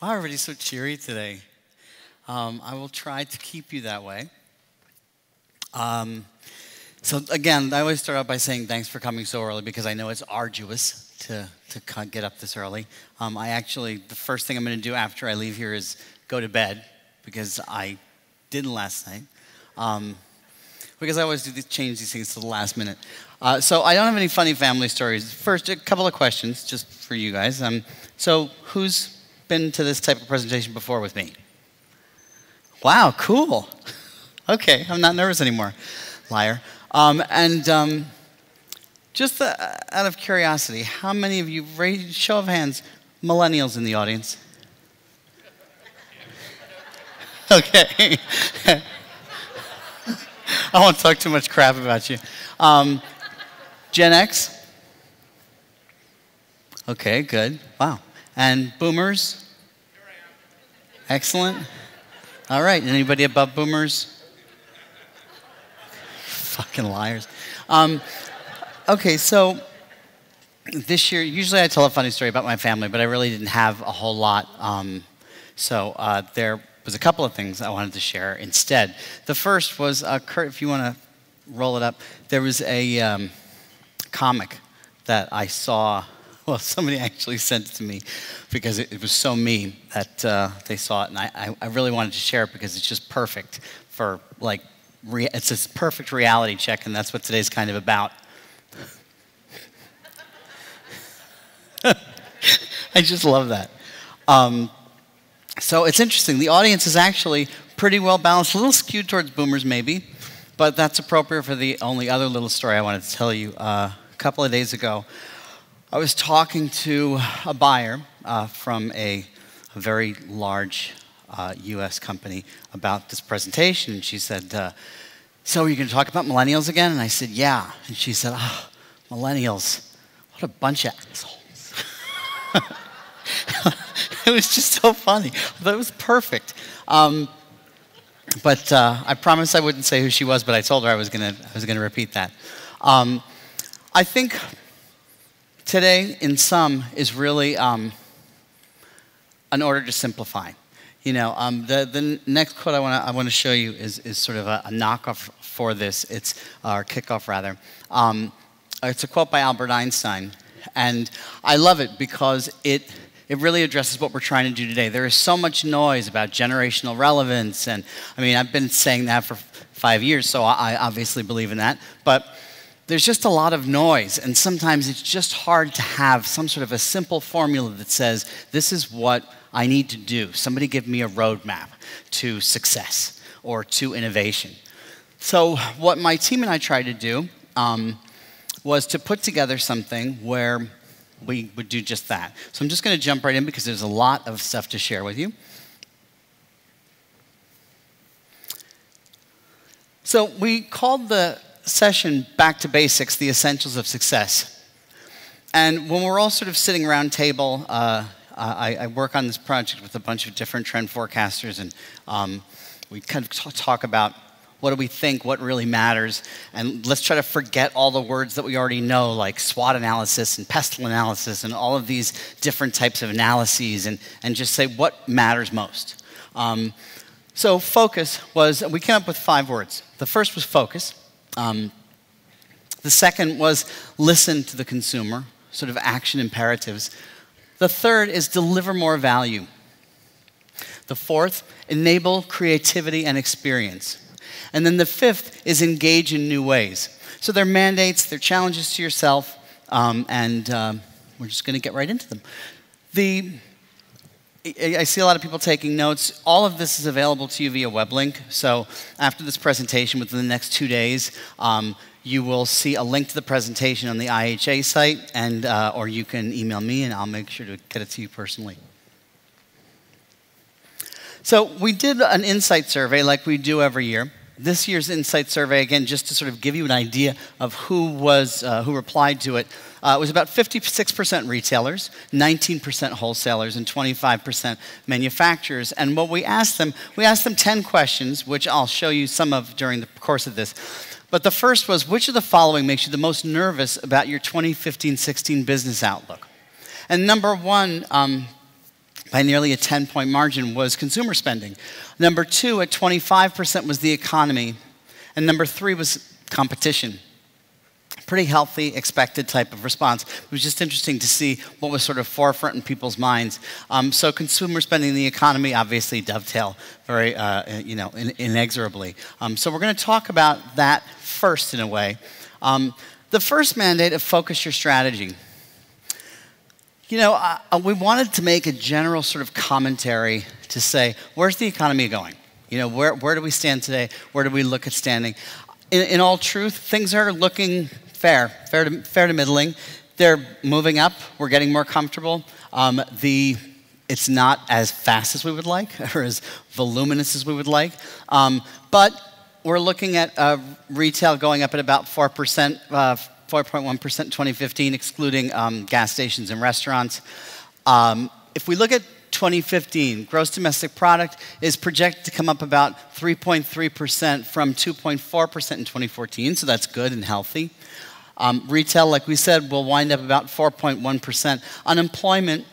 Wow, everybody's so cheery today. Um, I will try to keep you that way. Um, so, again, I always start out by saying thanks for coming so early because I know it's arduous to, to get up this early. Um, I actually, the first thing I'm going to do after I leave here is go to bed because I didn't last night. Um, because I always do these, change these things to the last minute. Uh, so I don't have any funny family stories. First, a couple of questions just for you guys. Um, so who's been to this type of presentation before with me? Wow, cool. Okay, I'm not nervous anymore. Liar. Um, and um, just uh, out of curiosity, how many of you, raise, show of hands, millennials in the audience? Okay. I won't talk too much crap about you. Um, Gen X? Okay, good. Wow. And boomers? Excellent. All right. Anybody above boomers? Fucking liars. Um, okay, so this year, usually I tell a funny story about my family, but I really didn't have a whole lot. Um, so uh, there was a couple of things I wanted to share instead. The first was, uh, Kurt, if you want to roll it up, there was a um, comic that I saw well, somebody actually sent it to me because it, it was so mean that uh, they saw it, and I, I, really wanted to share it because it's just perfect for like, it's this perfect reality check, and that's what today's kind of about. I just love that. Um, so it's interesting. The audience is actually pretty well balanced, a little skewed towards boomers, maybe, but that's appropriate for the only other little story I wanted to tell you. Uh, a couple of days ago, I was talking to a buyer uh, from a, a, very large uh, US company about this presentation, and she said, uh, So, are you going to talk about millennials again? And I said, Yeah. And she said, Oh, millennials, what a bunch of assholes. it was just so funny. That was perfect. Um, but uh, I promised I wouldn't say who she was, but I told her I was going to I was going to repeat that. Um, I think today, in sum, is really um, an order to simplify. You know, um, the, the next quote I want to I wanna show you is, is sort of a, a knockoff for this. It's our kickoff, rather. Um, it's a quote by Albert Einstein. And I love it because it, it really addresses what we're trying to do today. There is so much noise about generational relevance. And I mean, I've been saying that for five years, so I obviously believe in that. But there's just a lot of noise, and sometimes it's just hard to have some sort of a simple formula that says, this is what I need to do. Somebody give me a roadmap to success or to innovation. So, what my team and I tried to do um, was to put together something where we would do just that. So, I'm just going to jump right in because there's a lot of stuff to share with you. So, we called the session, Back to Basics The Essentials of Success. And when we're all sort of sitting around table, uh, I, I, work on this project with a bunch of different trend forecasters, and um, we kind of talk about what do we think, what really matters, and let's try to forget all the words that we already know, like SWOT analysis and pestle analysis and all of these different types of analyses, and, and just say what matters most. Um, so, focus was, we came up with five words. The first was focus. Um, the second was listen to the consumer, sort of action imperatives. The third is deliver more value. The fourth, enable creativity and experience. And then the fifth is engage in new ways. So they're mandates, they're challenges to yourself, um, and um, we're just going to get right into them. The I see a lot of people taking notes. All of this is available to you via web link. So after this presentation, within the next two days, um, you will see a link to the presentation on the IHA site, and, uh, or you can email me, and I'll make sure to get it to you personally. So we did an insight survey like we do every year this year's insight survey, again, just to sort of give you an idea of who was uh, who replied to it, uh, was about 56% retailers, 19% wholesalers, and 25% manufacturers. And what we asked them, we asked them 10 questions, which I'll show you some of during the course of this. But the first was, which of the following makes you the most nervous about your 2015-16 business outlook? And number one, um, by nearly a 10 point margin was consumer spending. Number two, at 25%, was the economy. And number three was competition. Pretty healthy, expected type of response. It was just interesting to see what was sort of forefront in people's minds. Um, so, consumer spending the economy obviously dovetail very, uh, you know, inexorably. Um, so, we're going to talk about that first in a way. Um, the first mandate of focus your strategy. You know, uh, we wanted to make a general sort of commentary to say, where's the economy going? You know, where, where do we stand today? Where do we look at standing? In, in all truth, things are looking fair, fair to, fair to middling. They're moving up. We're getting more comfortable. Um, the, it's not as fast as we would like or as voluminous as we would like. Um, but we're looking at uh, retail going up at about 4%, uh, 4.1% in 2015, excluding um, gas stations and restaurants. Um, if we look at 2015, gross domestic product is projected to come up about 3.3% from 2.4% in 2014, so that's good and healthy. Um, retail, like we said, will wind up about 4.1%. Unemployment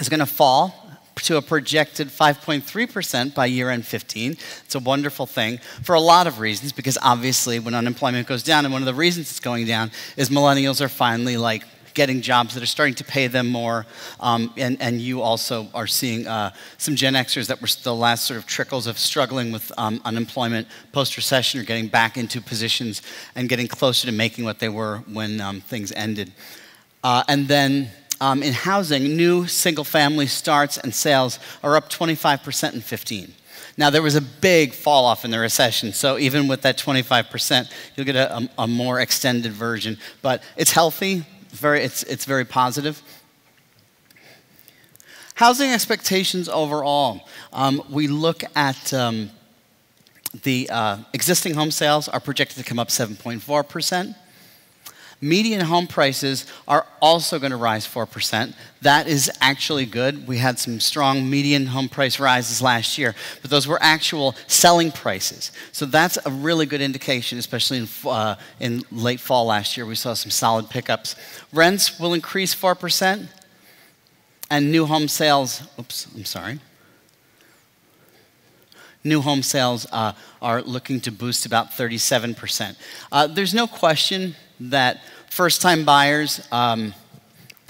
is going to fall to a projected 5.3% by year end 15. It's a wonderful thing for a lot of reasons because obviously when unemployment goes down, and one of the reasons it's going down is millennials are finally like getting jobs that are starting to pay them more. Um, and, and you also are seeing uh, some Gen Xers that were the last sort of trickles of struggling with um, unemployment post recession or getting back into positions and getting closer to making what they were when um, things ended. Uh, and then um, in housing, new single family starts and sales are up 25% in 15. Now, there was a big fall off in the recession, so even with that 25%, you'll get a, a, a more extended version. But it's healthy, very, it's, it's very positive. Housing expectations overall. Um, we look at um, the uh, existing home sales are projected to come up 7.4%. Median home prices are also going to rise 4%. That is actually good. We had some strong median home price rises last year, but those were actual selling prices. So that's a really good indication, especially in, uh, in late fall last year. We saw some solid pickups. Rents will increase 4%, and new home sales, oops, I'm sorry. New home sales uh, are looking to boost about 37%. Uh, there's no question that first time buyers, um,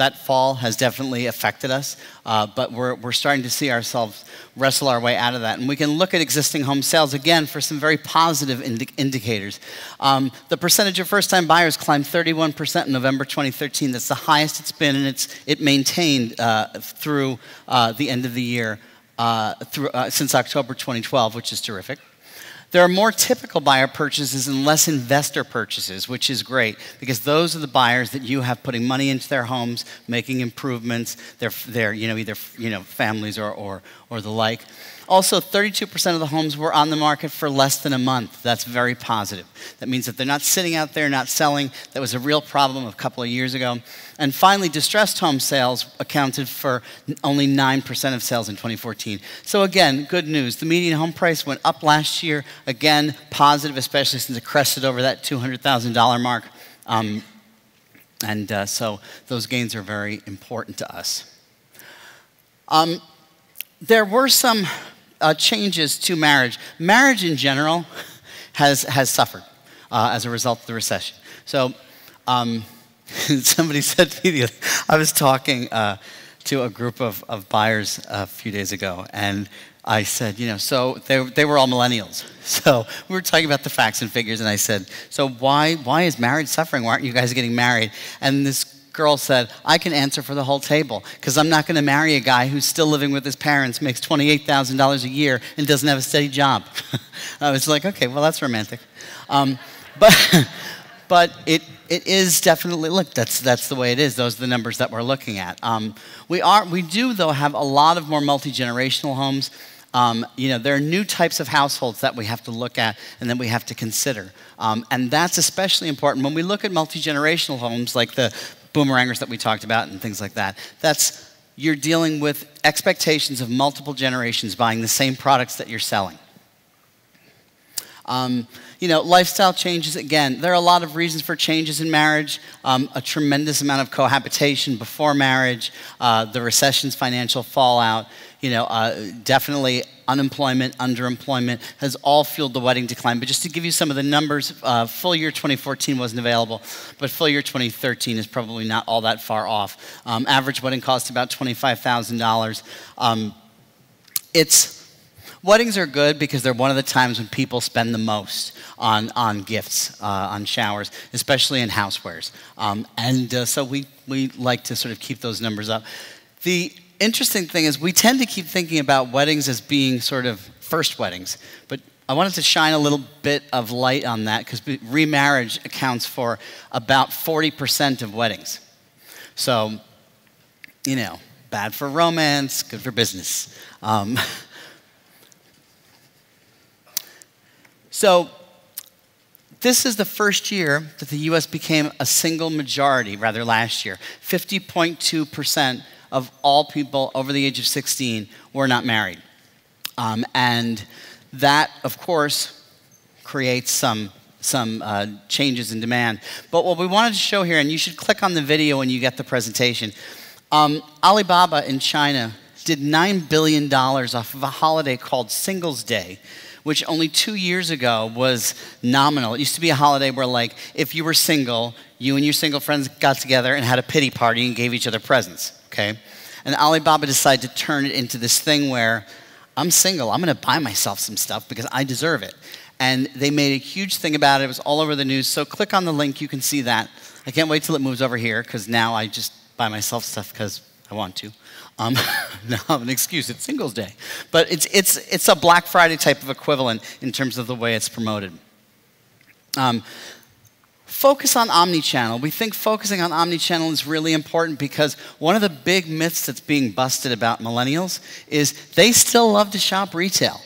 that fall has definitely affected us, uh, but we're, we're starting to see ourselves wrestle our way out of that. And we can look at existing home sales again for some very positive indi indicators. Um, the percentage of first time buyers climbed 31% in November 2013. That's the highest it's been, and it's, it maintained uh, through uh, the end of the year. Uh, through, uh, since October 2012, which is terrific. There are more typical buyer purchases and less investor purchases, which is great because those are the buyers that you have putting money into their homes, making improvements, they're, they're you know, either you know, families or, or, or the like. Also, 32% of the homes were on the market for less than a month. That's very positive. That means that they're not sitting out there, not selling. That was a real problem a couple of years ago. And finally, distressed home sales accounted for only 9% of sales in 2014. So, again, good news. The median home price went up last year. Again, positive, especially since it crested over that $200,000 mark. Um, and uh, so, those gains are very important to us. Um, there were some uh, changes to marriage. Marriage in general has, has suffered uh, as a result of the recession. So, um, somebody said to me, I was talking uh, to a group of, of buyers a few days ago, and I said, you know, so they, they were all millennials. So we were talking about the facts and figures, and I said, so why, why is marriage suffering? Why aren't you guys getting married? And this girl said, I can answer for the whole table because I'm not going to marry a guy who's still living with his parents, makes $28,000 a year, and doesn't have a steady job. I was like, okay, well, that's romantic. Um, but, but it, it is definitely, look, that's, that's the way it is. Those are the numbers that we're looking at. Um, we, are, we do, though, have a lot of more multi generational homes. Um, you know, there are new types of households that we have to look at and that we have to consider. Um, and that's especially important when we look at multi generational homes like the boomerangers that we talked about and things like that. That's you're dealing with expectations of multiple generations buying the same products that you're selling. Um, you know, lifestyle changes, again, there are a lot of reasons for changes in marriage, um, a tremendous amount of cohabitation before marriage, uh, the recession's financial fallout, you know, uh, definitely unemployment, underemployment has all fueled the wedding decline. But just to give you some of the numbers, uh, full year 2014 wasn't available, but full year 2013 is probably not all that far off. Um, average wedding cost about $25,000. Um, it's Weddings are good because they're one of the times when people spend the most on, on gifts, uh, on showers, especially in housewares. Um, and uh, so we, we like to sort of keep those numbers up. The interesting thing is we tend to keep thinking about weddings as being sort of first weddings, but I wanted to shine a little bit of light on that because remarriage accounts for about 40% of weddings. So, you know, bad for romance, good for business. Um, So, this is the first year that the US became a single majority, rather, last year. 50.2% of all people over the age of 16 were not married. Um, and that, of course, creates some, some uh, changes in demand. But what we wanted to show here, and you should click on the video when you get the presentation um, Alibaba in China did $9 billion off of a holiday called Singles Day which only two years ago was nominal. It used to be a holiday where, like, if you were single, you and your single friends got together and had a pity party and gave each other presents, okay? And Alibaba decided to turn it into this thing where I'm single, I'm gonna buy myself some stuff because I deserve it. And they made a huge thing about it. It was all over the news. So click on the link, you can see that. I can't wait till it moves over here because now I just buy myself stuff because I want to. Um, have an excuse, it's Singles Day. But it's, it's, it's a Black Friday type of equivalent in terms of the way it's promoted. Um, focus on omnichannel. We think focusing on omnichannel is really important because one of the big myths that's being busted about millennials is they still love to shop retail,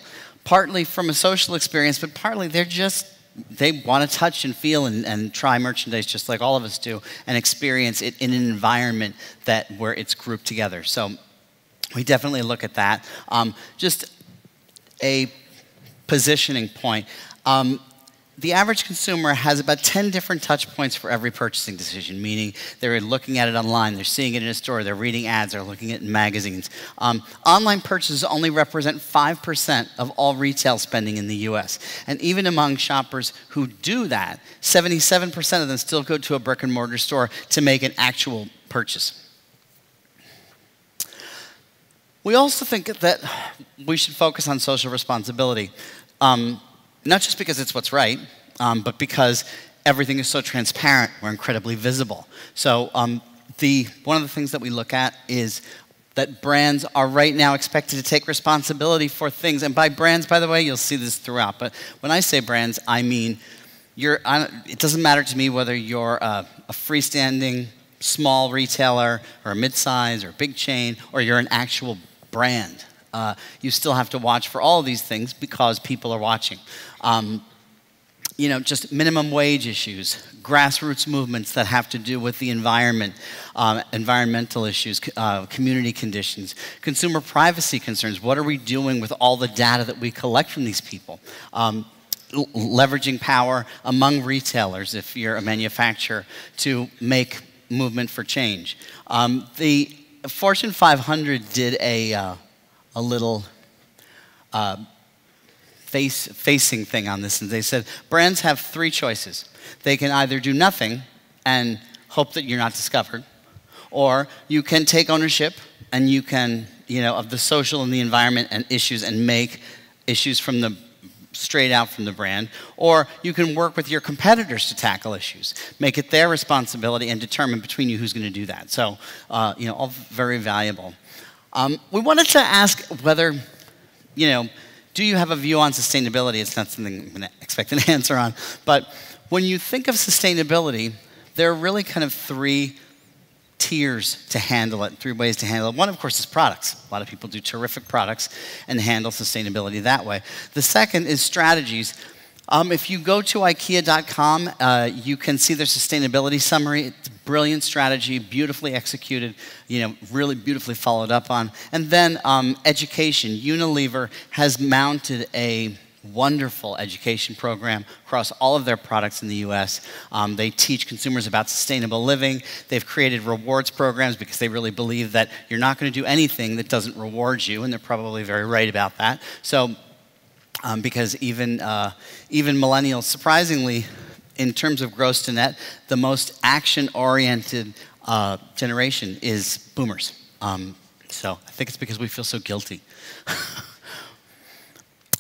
partly from a social experience, but partly they're just they want to touch and feel and, and, try merchandise just like all of us do and experience it in an environment that where it's grouped together. So we definitely look at that. Um, just a positioning point. Um, the average consumer has about 10 different touch points for every purchasing decision, meaning they're looking at it online, they're seeing it in a store, they're reading ads, they're looking at it in magazines. Um, online purchases only represent 5% of all retail spending in the US. And even among shoppers who do that, 77% of them still go to a brick and mortar store to make an actual purchase. We also think that we should focus on social responsibility. Um, not just because it's what's right, um, but because everything is so transparent, we're incredibly visible. So, um, the, one of the things that we look at is that brands are right now expected to take responsibility for things. And by brands, by the way, you'll see this throughout. But when I say brands, I mean you're, it doesn't matter to me whether you're a, a freestanding small retailer or a mid-size or a big chain or you're an actual brand. Uh, you still have to watch for all these things because people are watching. Um, you know, just minimum wage issues, grassroots movements that have to do with the environment, um, environmental issues, uh, community conditions, consumer privacy concerns. What are we doing with all the data that we collect from these people? Um, leveraging power among retailers, if you're a manufacturer, to make movement for change. Um, the Fortune 500 did a, uh, a little uh, face, facing thing on this, and they said brands have three choices. They can either do nothing and hope that you're not discovered, or you can take ownership and you can, you know, of the social and the environment and issues and make issues from the straight out from the brand, or you can work with your competitors to tackle issues, make it their responsibility, and determine between you who's going to do that. So, uh, you know, all very valuable. Um, we wanted to ask whether, you know, do you have a view on sustainability? It's not something I'm going to expect an answer on. But when you think of sustainability, there are really kind of three tiers to handle it, three ways to handle it. One, of course, is products. A lot of people do terrific products and handle sustainability that way. The second is strategies. Um, if you go to IKEA.com, uh, you can see their sustainability summary. It's a brilliant strategy, beautifully executed, you know, really beautifully followed up on. And then um, education. Unilever has mounted a wonderful education program across all of their products in the US. Um, they teach consumers about sustainable living. They've created rewards programs because they really believe that you're not going to do anything that doesn't reward you, and they're probably very right about that. So, um, because even, uh, even millennials, surprisingly, in terms of gross to net, the most action oriented uh, generation is boomers. Um, so I think it's because we feel so guilty.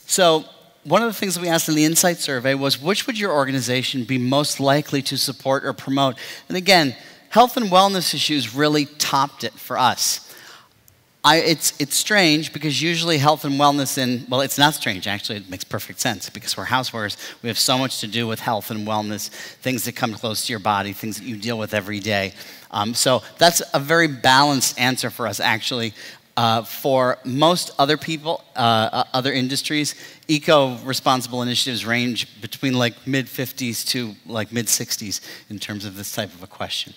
so, one of the things we asked in the Insight survey was which would your organization be most likely to support or promote? And again, health and wellness issues really topped it for us. I, it's, it's strange because usually health and wellness in, well, it's not strange, actually, it makes perfect sense because we're housewares. We have so much to do with health and wellness, things that come close to your body, things that you deal with every day. Um, so that's a very balanced answer for us, actually. Uh, for most other people, uh, uh other industries, eco-responsible initiatives range between like mid 50s to like mid 60s in terms of this type of a question.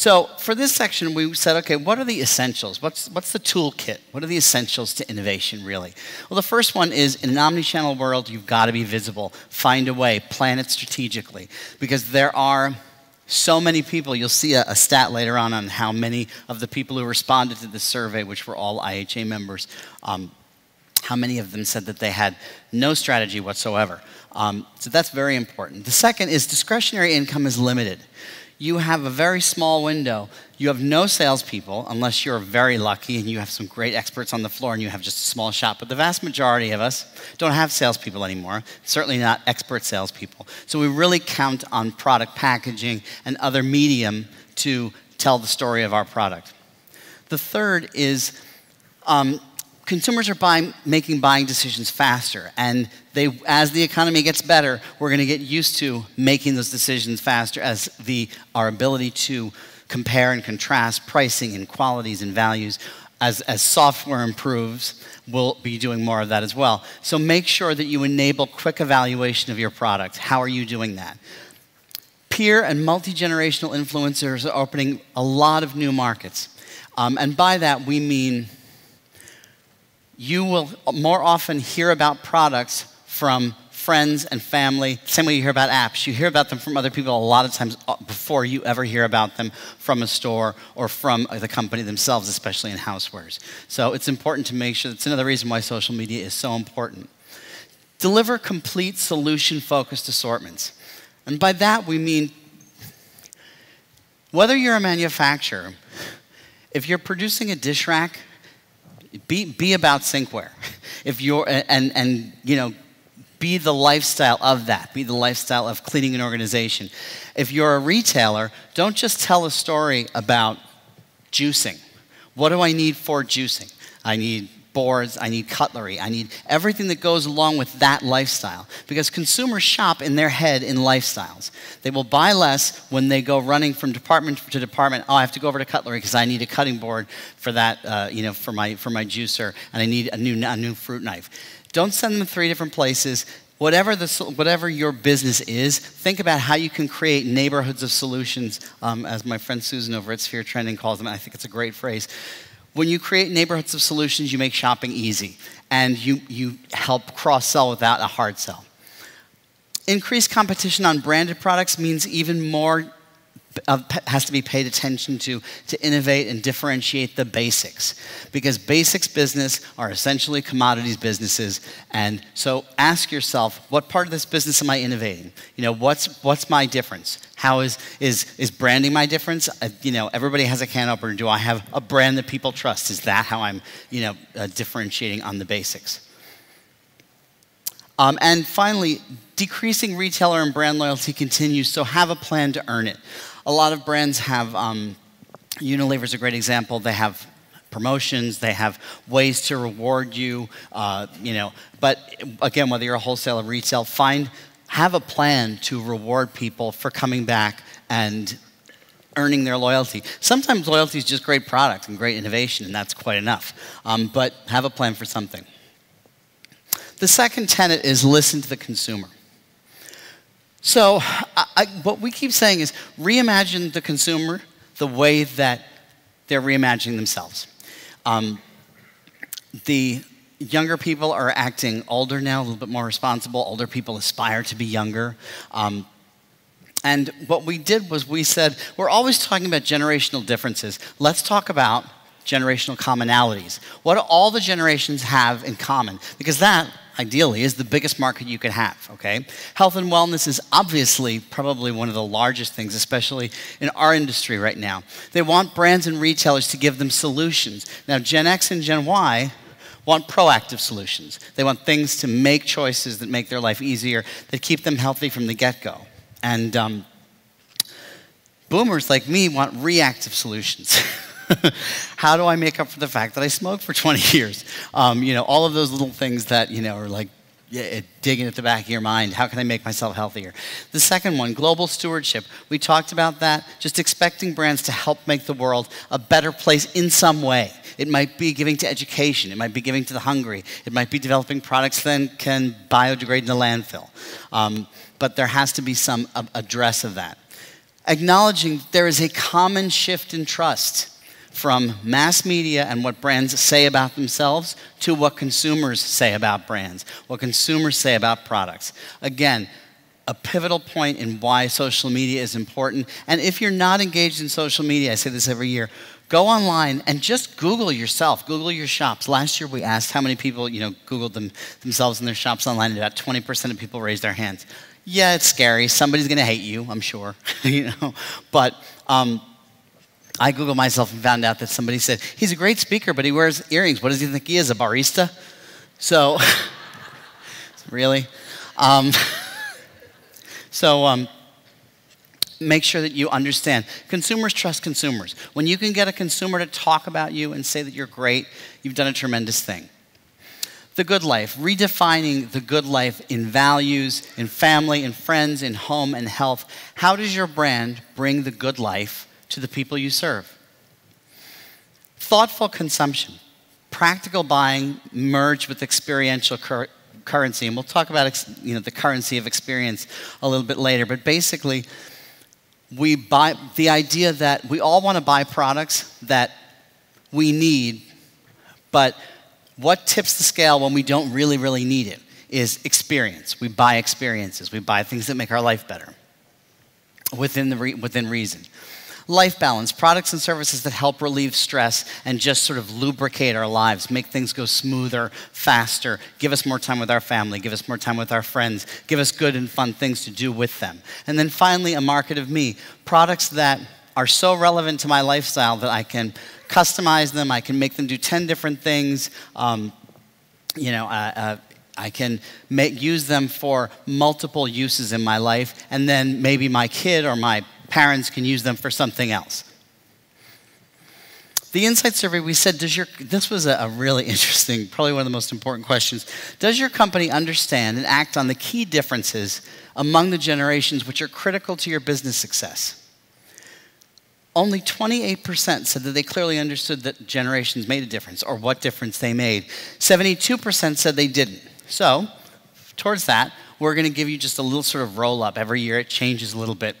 So for this section, we said, okay, what are the essentials? What's, what's the toolkit? What are the essentials to innovation, really? Well, the first one is in an omni-channel world, you've got to be visible. Find a way, plan it strategically. Because there are so many people, you'll see a, a, stat later on on how many of the people who responded to this survey, which were all IHA members, um, how many of them said that they had no strategy whatsoever. Um, so that's very important. The second is discretionary income is limited you have a very small window. You have no salespeople unless you're very lucky and you have some great experts on the floor and you have just a small shop. But the vast majority of us don't have salespeople anymore, certainly not expert salespeople. So we really count on product packaging and other medium to tell the story of our product. The third is um, consumers are buying, making buying decisions faster. And they, as the economy gets better, we're going to get used to making those decisions faster as the, our ability to compare and contrast pricing and qualities and values. As, as software improves, we'll be doing more of that as well. So make sure that you enable quick evaluation of your product. How are you doing that? Peer and multi generational influencers are opening a lot of new markets. Um, and by that, we mean you will more often hear about products from friends and family. Same way you hear about apps. You hear about them from other people a lot of times uh, before you ever hear about them from a store or from the company themselves, especially in housewares. So it's important to make sure that's another reason why social media is so important. Deliver complete solution focused assortments. And by that we mean whether you're a manufacturer, if you're producing a dish rack, be, be about sinkware. If you're, and, and, you know, be the lifestyle of that. Be the lifestyle of cleaning an organization. If you're a retailer, don't just tell a story about juicing. What do I need for juicing? I need boards, I need cutlery, I need everything that goes along with that lifestyle. Because consumers shop in their head in lifestyles. They will buy less when they go running from department to department. Oh, I have to go over to cutlery because I need a cutting board for that, uh, you know, for my, for my juicer, and I need a new, a new fruit knife. Don't send them to three different places. Whatever, the, whatever your business is, think about how you can create neighborhoods of solutions, um, as my friend Susan over at Sphere Trending calls them. I think it's a great phrase when you create neighborhoods of solutions, you make shopping easy and you, you help cross sell without a hard sell. Increased competition on branded products means even more uh, has to be paid attention to to innovate and differentiate the basics. Because basics business are essentially commodities businesses. And so ask yourself what part of this business am i innovating? You know what's what's my difference? How is is is branding my difference? Uh, you know everybody has a can opener. Do i have a brand that people trust? Is that how i'm you know uh, differentiating on the basics? Um, and finally decreasing retailer and brand loyalty continues so have a plan to earn it a lot of brands have, um, Unilever is a great example. They have promotions, they have ways to reward you, uh, you know. But again, whether you're a wholesale or retail, find, have a plan to reward people for coming back and earning their loyalty. Sometimes loyalty is just great product and great innovation, and that's quite enough. Um, but have a plan for something. The second tenet is listen to the consumer. So, I, I, what we keep saying is reimagine the consumer the way that they're reimagining themselves. Um, the younger people are acting older now, a little bit more responsible. Older people aspire to be younger. Um, and what we did was we said, we're always talking about generational differences. Let's talk about generational commonalities. What do all the generations have in common? Because that, ideally, is the biggest market you could have, okay? Health and wellness is obviously probably one of the largest things, especially in our industry right now. They want brands and retailers to give them solutions. Now, Gen X and Gen Y want proactive solutions. They want things to make choices that make their life easier, that keep them healthy from the get go. And um, boomers like me want reactive solutions. How do I make up for the fact that I smoked for 20 years? Um, you know, all of those little things that, you know, are like digging at the back of your mind. How can I make myself healthier? The second one, global stewardship. We talked about that, just expecting brands to help make the world a better place in some way. It might be giving to education. It might be giving to the hungry. It might be developing products that can biodegrade in the landfill. Um, but there has to be some address of that. Acknowledging there is a common shift in trust from mass media and what brands say about themselves to what consumers say about brands, what consumers say about products. Again, a pivotal point in why social media is important. And if you're not engaged in social media, I say this every year, go online and just Google yourself. Google your shops. Last year we asked how many people, you know, Googled them, themselves in their shops online, and about 20% of people raised their hands. Yeah, it's scary. Somebody's going to hate you, I'm sure. you know, but um, I Googled myself and found out that somebody said he's a great speaker, but he wears earrings. What does he think he is, a barista? So, really, um, so. Um, make sure that you understand. Consumers trust consumers. When you can get a consumer to talk about you and say that you're great, you've done a tremendous thing. The good life, redefining the good life in values, in family, in friends, in home, and health. How does your brand bring the good life to the people you serve? Thoughtful consumption, practical buying merged with experiential cur currency. And we'll talk about you know, the currency of experience a little bit later. But basically, we buy the idea that we all want to buy products that we need, but what tips the scale when we don't really, really need it is experience. We buy experiences, we buy things that make our life better within, the re- within reason. Life balance, products and services that help relieve stress and just sort of lubricate our lives, make things go smoother, faster, give us more time with our family, give us more time with our friends, give us good and fun things to do with them. And then finally, a market of me, products that are so relevant to my lifestyle that I can customize them, I can make them do 10 different things. Um, you know, uh, uh, I can make, use them for multiple uses in my life, and then maybe my kid or my parents can use them for something else. The insight survey, we said, does your, this was a, a really interesting, probably one of the most important questions. Does your company understand and act on the key differences among the generations which are critical to your business success? Only 28% said that they clearly understood that generations made a difference or what difference they made. 72% said they didn't. So, towards that, we're going to give you just a little sort of roll up. Every year it changes a little bit.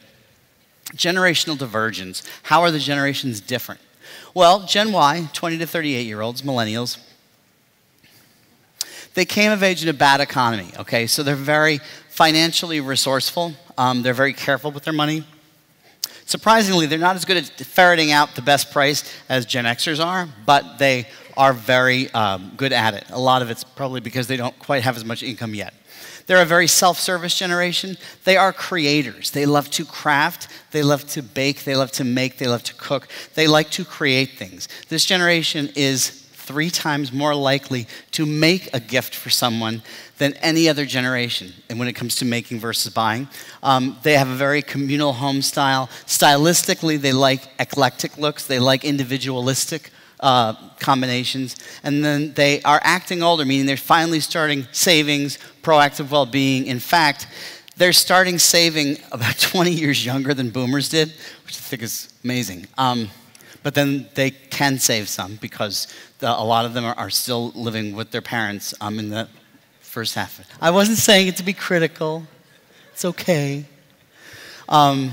Generational divergence. How are the generations different? Well, Gen Y, 20 to 38 year olds, millennials, they came of age in a bad economy, okay? So they're very financially resourceful, um, they're very careful with their money. Surprisingly, they're not as good at ferreting out the best price as Gen Xers are, but they are very um, good at it. A lot of it's probably because they don't quite have as much income yet. They're a very self service generation. They are creators. They love to craft, they love to bake, they love to make, they love to cook. They like to create things. This generation is three times more likely to make a gift for someone than any other generation and when it comes to making versus buying. Um, they have a very communal home style. Stylistically, they like eclectic looks, they like individualistic uh, combinations. And then they are acting older, meaning they're finally starting savings, proactive well being. In fact, they're starting saving about 20 years younger than boomers did, which I think is amazing. Um, but then they can save some because the, a lot of them are, are, still living with their parents um, in the first half. I wasn't saying it to be critical. It's okay. Um,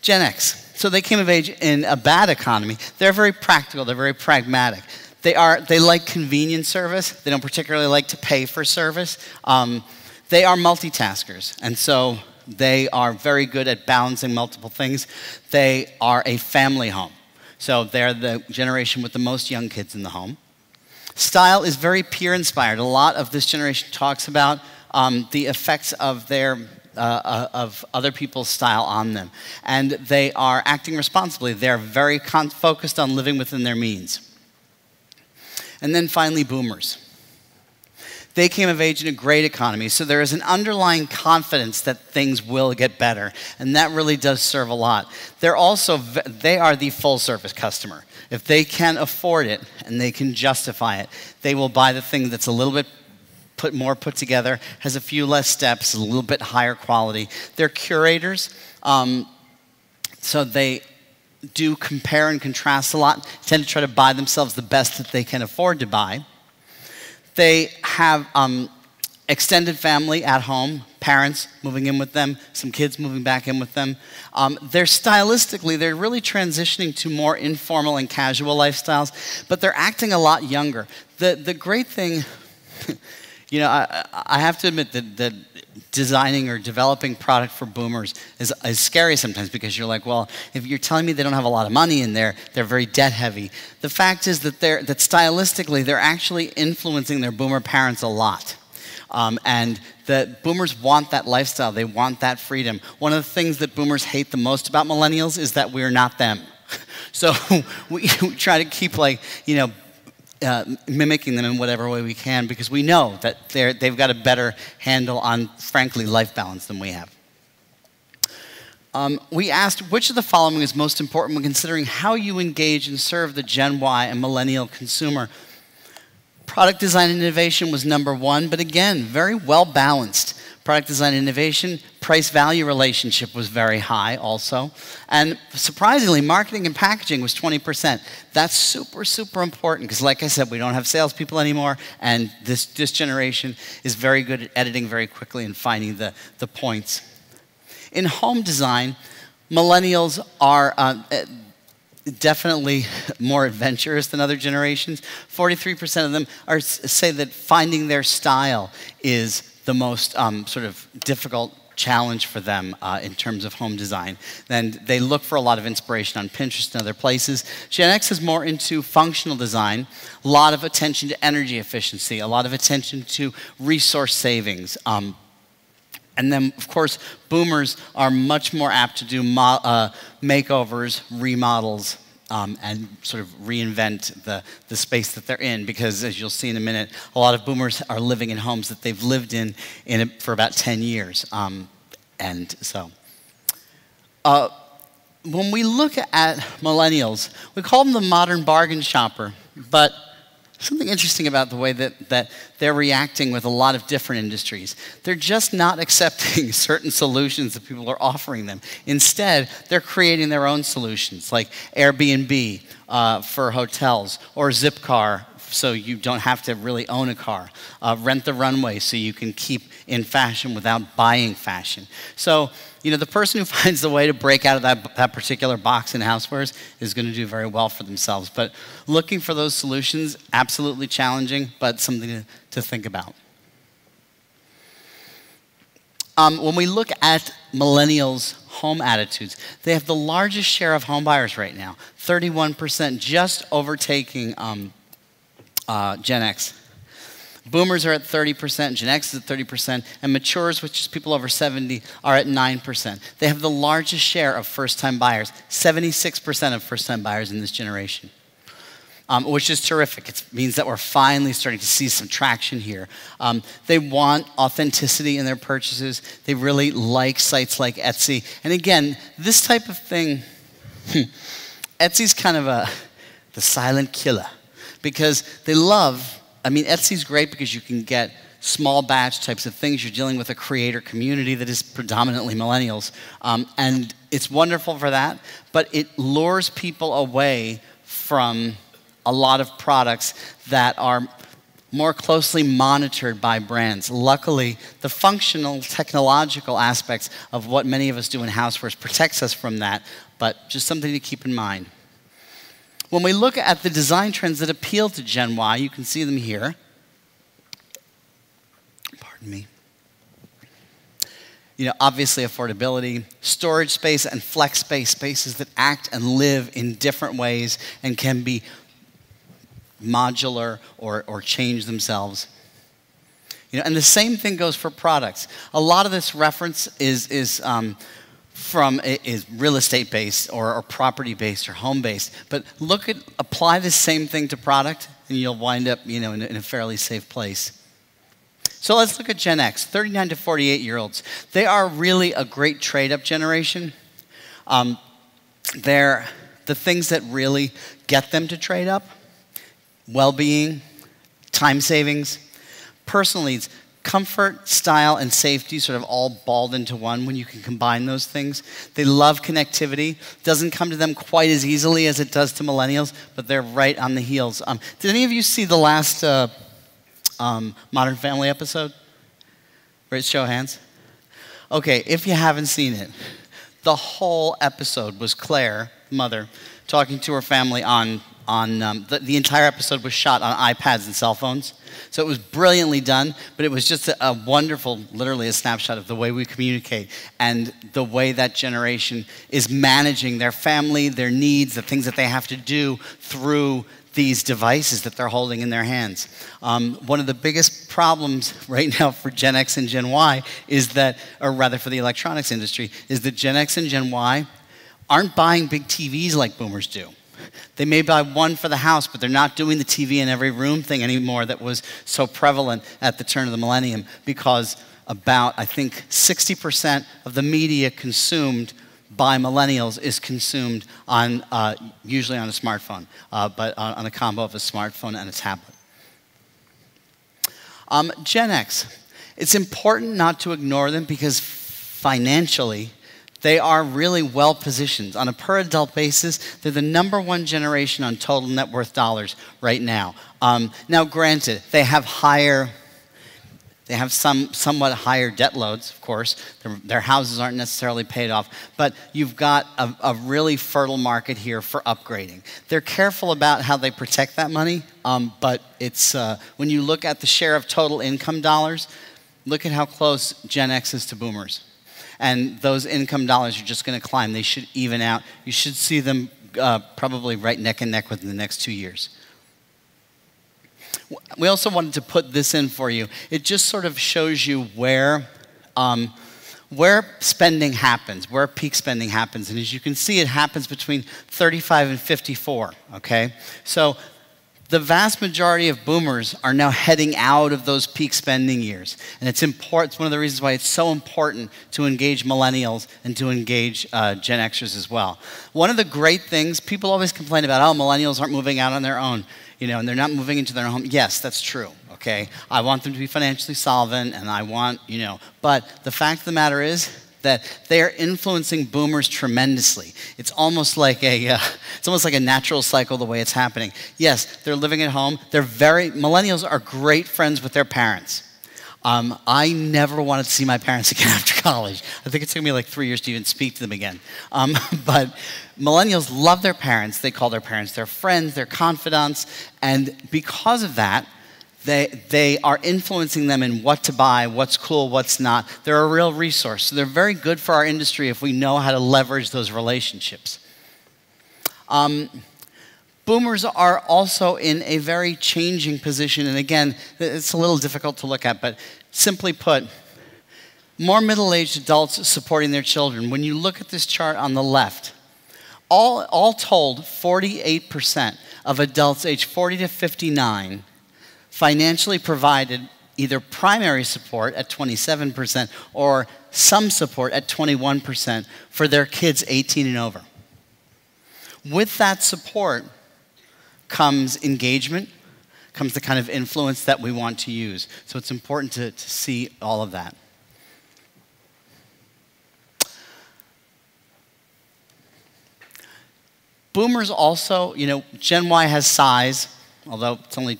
Gen X. So they came of age in a bad economy. They're very practical, they're very pragmatic. They, are, they like convenience service. They don't particularly like to pay for service. Um, they are multitaskers, and so they are very good at balancing multiple things. They are a family home. So they're the generation with the most young kids in the home. Style is very peer inspired. A lot of this generation talks about um, the effects of their uh, uh, of other people's style on them. And they are acting responsibly. They're very focused on living within their means. And then finally, boomers. They came of age in a great economy, so there is an underlying confidence that things will get better, and that really does serve a lot. They're also they are the full service customer. If they can afford it and they can justify it, they will buy the thing that's a little bit put more put together, has a few less steps, a little bit higher quality. They're curators, um, so they do compare and contrast a lot, tend to try to buy themselves the best that they can afford to buy. They have um, extended family at home, parents moving in with them, some kids moving back in with them. Um, they're stylistically, they're really transitioning to more informal and casual lifestyles, but they're acting a lot younger. The, the great thing, you know, I, I have to admit that, that designing or developing product for boomers is, is scary sometimes because you're like, well, if you're telling me they don't have a lot of money in there, they're very debt heavy. The fact is that, they're, that stylistically, they're actually influencing their boomer parents a lot. Um, and the boomers want that lifestyle, they want that freedom. One of the things that boomers hate the most about millennials is that we're not them. So we, we try to keep like, you know, uh, mimicking them in whatever way we can because we know that they've got a better handle on, frankly, life balance than we have. Um, we asked which of the following is most important when considering how you engage and serve the Gen Y and millennial consumer. Product design innovation was number one, but again, very well balanced. Product design innovation, price value relationship was very high also. And surprisingly, marketing and packaging was 20%. That's super, super important because, like I said, we don't have salespeople anymore, and this, this generation is very good at editing very quickly and finding the, the points. In home design, millennials are. Uh, definitely more adventurous than other generations. 43% of them are, say that finding their style is the most um, sort of difficult challenge for them uh, in terms of home design. And they look for a lot of inspiration on Pinterest and other places. Gen X is more into functional design, a lot of attention to energy efficiency, a lot of attention to resource savings. Um, and then, of course, boomers are much more apt to do uh, makeovers, remodels, um, and sort of reinvent the, the space that they're in because as you'll see in a minute a lot of boomers are living in homes that they've lived in, in for about 10 years. Um, and so uh, when we look at millennials we call them the modern bargain shopper but something interesting about the way that, that they're reacting with a lot of different industries. They're just not accepting certain solutions that people are offering them. Instead, they're creating their own solutions, like Airbnb uh, for hotels or Zipcar so you don't have to really own a car. Uh, rent the runway so you can keep in fashion without buying fashion. So you know, the person who finds the way to break out of that, that particular box in housewares is going to do very well for themselves. But looking for those solutions, absolutely challenging, but something to, to think about. Um, when we look at millennials' home attitudes, they have the largest share of home buyers right now 31%, just overtaking um, uh, Gen X. Boomers are at 30%, Gen X is at 30%, and matures, which is people over 70, are at 9%. They have the largest share of first time buyers, 76% of first time buyers in this generation. Um, which is terrific. It means that we're finally starting to see some traction here. Um, they want authenticity in their purchases. They really like sites like Etsy. And again, this type of thing, hmm, Etsy's kind of a the silent killer because they love I mean, Etsy's great because you can get small batch types of things. You're dealing with a creator community that is predominantly millennials. Um, and it's wonderful for that, but it lures people away from a lot of products that are more closely monitored by brands. Luckily, the functional, technological aspects of what many of us do in housewares protects us from that, but just something to keep in mind. When we look at the design trends that appeal to Gen Y, you can see them here. Pardon me. You know, obviously affordability, storage space, and flex space, spaces that act and live in different ways and can be modular or, or change themselves. You know, and the same thing goes for products. A lot of this reference is, is um, from is real estate based or, or property based or home based. But look at apply the same thing to product, and you'll wind up you know in, in a fairly safe place. So let's look at Gen X, 39 to 48 year olds. They are really a great trade up generation. Um, they're the things that really get them to trade up well being, time savings, personal needs, comfort, style, and safety sort of all balled into one when you can combine those things. They love connectivity. Doesn't come to them quite as easily as it does to millennials, but they're right on the heels. Um, did any of you see the last uh, um, Modern Family episode? Raise show hands. Okay, if you haven't seen it, the whole episode was Claire, mother, talking to her family on on um, the, the, entire episode was shot on iPads and cell phones. So it was brilliantly done, but it was just a, a, wonderful, literally a snapshot of the way we communicate and the way that generation is managing their family, their needs, the things that they have to do through these devices that they're holding in their hands. Um, one of the biggest problems right now for Gen X and Gen Y is that, or rather for the electronics industry, is that Gen X and Gen Y aren't buying big TVs like boomers do. They may buy one for the house, but they're not doing the TV in every room thing anymore that was so prevalent at the turn of the millennium because about, I think, 60% of the media consumed by millennials is consumed on, uh, usually on a smartphone, uh, but on, on, a combo of a smartphone and a tablet. Um, Gen X, it's important not to ignore them because financially, they are really well positioned. On a per adult basis, they're the number one generation on total net worth dollars right now. Um, now, granted, they have higher. They have some somewhat higher debt loads, of course. Their, their houses aren't necessarily paid off, but you've got a, a, really fertile market here for upgrading. They're careful about how they protect that money, um, but it's uh, when you look at the share of total income dollars, look at how close Gen X is to boomers and those income dollars are just going to climb. They should even out. You should see them uh, probably right neck and neck within the next two years. We also wanted to put this in for you. It just sort of shows you where. Um, where spending happens, where peak spending happens. And as you can see, it happens between 35 and 54, okay? So the vast majority of boomers are now heading out of those peak spending years. And it's important, it's one of the reasons why it's so important to engage millennials and to engage uh, Gen Xers as well. One of the great things, people always complain about, oh, millennials aren't moving out on their own, you know, and they're not moving into their home. Yes, that's true, okay? I want them to be financially solvent and I want, you know, but the fact of the matter is, that they are influencing boomers tremendously. It's almost like a, uh, it's almost like a natural cycle the way it's happening. Yes, they're living at home. They're very, millennials are great friends with their parents. Um, I never wanted to see my parents again after college. I think it took me like three years to even speak to them again. Um, but millennials love their parents. They call their parents their friends, their confidants. And because of that, they, they are influencing them in what to buy, what's cool, what's not. They're a real resource. So they're very good for our industry if we know how to leverage those relationships. Um, boomers are also in a very changing position. And again, it's a little difficult to look at, but simply put, more middle aged adults supporting their children. When you look at this chart on the left, all, all told, 48% of adults aged 40 to 59 financially provided either primary support at 27% or some support at 21% for their kids 18 and over. With that support comes engagement, comes the kind of influence that we want to use. So it's important to, to see all of that. Boomers also, you know, Gen Y has size, although it's only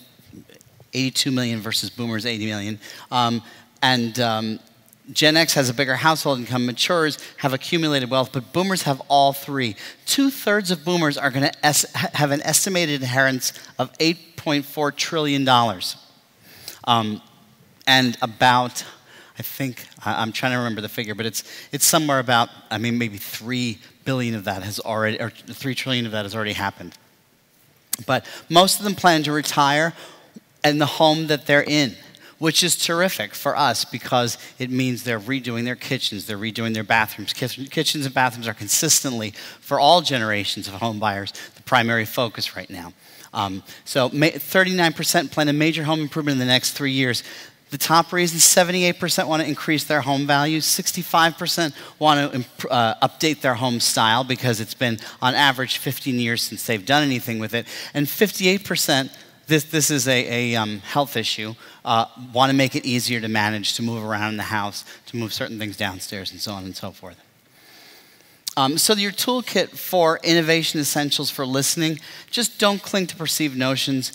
82 million versus boomers 80 million. Um, and um, Gen X has a bigger household income, matures have accumulated wealth, but boomers have all three. Two thirds of boomers are going to have an estimated inheritance of $8.4 trillion. Um, and about, I think, I'm trying to remember the figure, but it's, it's somewhere about, I mean, maybe 3 billion of that has already, or 3 trillion of that has already happened. But most of them plan to retire in the home that they're in which is terrific for us because it means they're redoing their kitchens, they're redoing their bathrooms. Kitchens and bathrooms are consistently, for all generations of home buyers, the primary focus right now. Um, so 39% plan a major home improvement in the next three years. The top reasons 78% want to increase their home value, 65% want to imp- uh, update their home style because it's been on average 15 years since they've done anything with it, and 58% this, this is a, a um, health issue. Uh, Want to make it easier to manage, to move around in the house, to move certain things downstairs, and so on and so forth. Um, so, your toolkit for innovation essentials for listening just don't cling to perceived notions.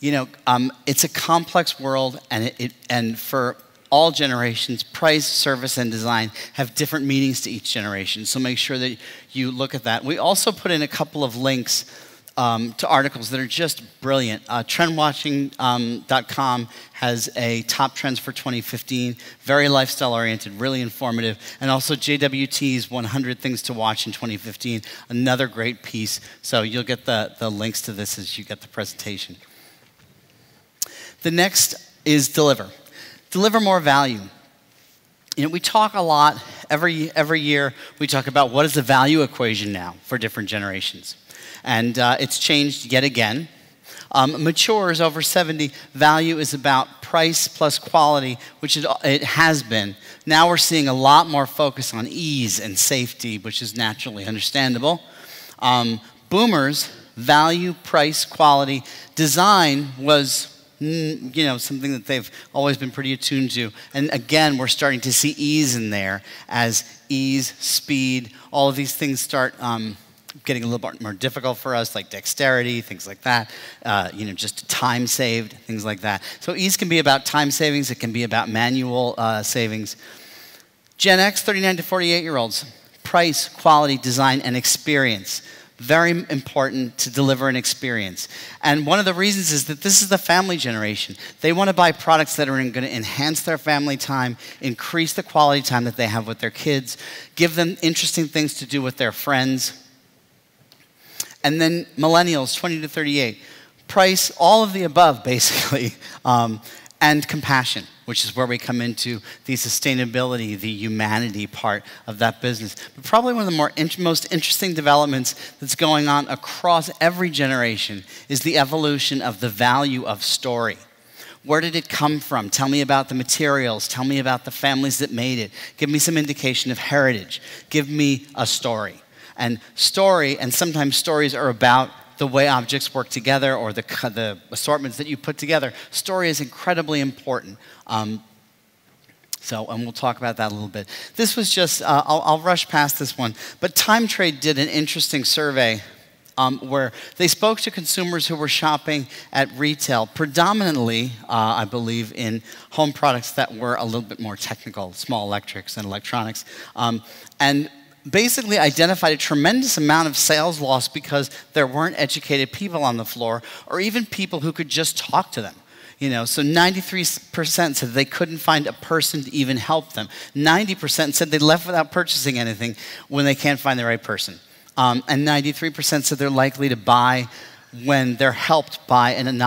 You know, um, it's a complex world, and, it, it, and for all generations, price, service, and design have different meanings to each generation. So, make sure that you look at that. We also put in a couple of links um, to articles that are just brilliant. Uh, trendwatching.com um, has a top trends for 2015, very lifestyle oriented, really informative, and also JWT's 100 Things to Watch in 2015, another great piece. So you'll get the, the links to this as you get the presentation. The next is deliver. Deliver more value. You know, we talk a lot every, every year, we talk about what is the value equation now for different generations and uh, it's changed yet again. Um, matures over 70, value is about price plus quality, which it, it, has been. Now we're seeing a lot more focus on ease and safety, which is naturally understandable. Um, boomers, value, price, quality, design was mm, you know something that they've always been pretty attuned to and again we're starting to see ease in there as ease speed all of these things start um, getting a little bit more difficult for us, like dexterity, things like that. Uh, you know, just time saved, things like that. So ease can be about time savings. It can be about manual uh, savings. Gen X, 39 to 48 year olds, price, quality, design, and experience. Very important to deliver an experience. And one of the reasons is that this is the family generation. They want to buy products that are going to enhance their family time, increase the quality time that they have with their kids, give them interesting things to do with their friends and then millennials, 20 to 38. Price, all of the above, basically, um, and compassion, which is where we come into the sustainability, the humanity part of that business. But probably one of the more in- most interesting developments that's going on across every generation is the evolution of the value of story. Where did it come from? Tell me about the materials. Tell me about the families that made it. Give me some indication of heritage. Give me a story and story, and sometimes stories are about the way objects work together or the, the assortments that you put together. Story is incredibly important. Um, so, and we'll talk about that a little bit. This was just, uh, I'll, I'll, rush past this one, but Time Trade did an interesting survey um, where they spoke to consumers who were shopping at retail, predominantly, uh, I believe, in home products that were a little bit more technical, small electrics and electronics. Um, and basically identified a tremendous amount of sales loss because there weren't educated people on the floor or even people who could just talk to them. You know, so 93% said they couldn't find a person to even help them. 90% said they left without purchasing anything when they can't find the right person. Um, and 93% said they're likely to buy when they're helped by, an,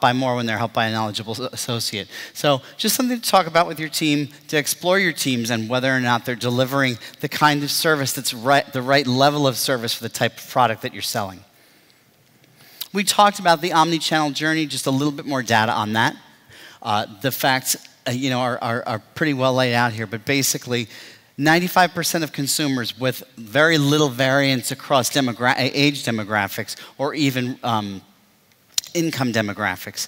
by more when they're helped by a knowledgeable associate. So, just something to talk about with your team, to explore your teams and whether or not they're delivering the kind of service that's right, the right level of service for the type of product that you're selling. We talked about the omni-channel journey, just a little bit more data on that. Uh, the facts, uh, you know, are, are, are pretty well laid out here, but basically, 95% of consumers with very little variance across demogra- age demographics or even um, income demographics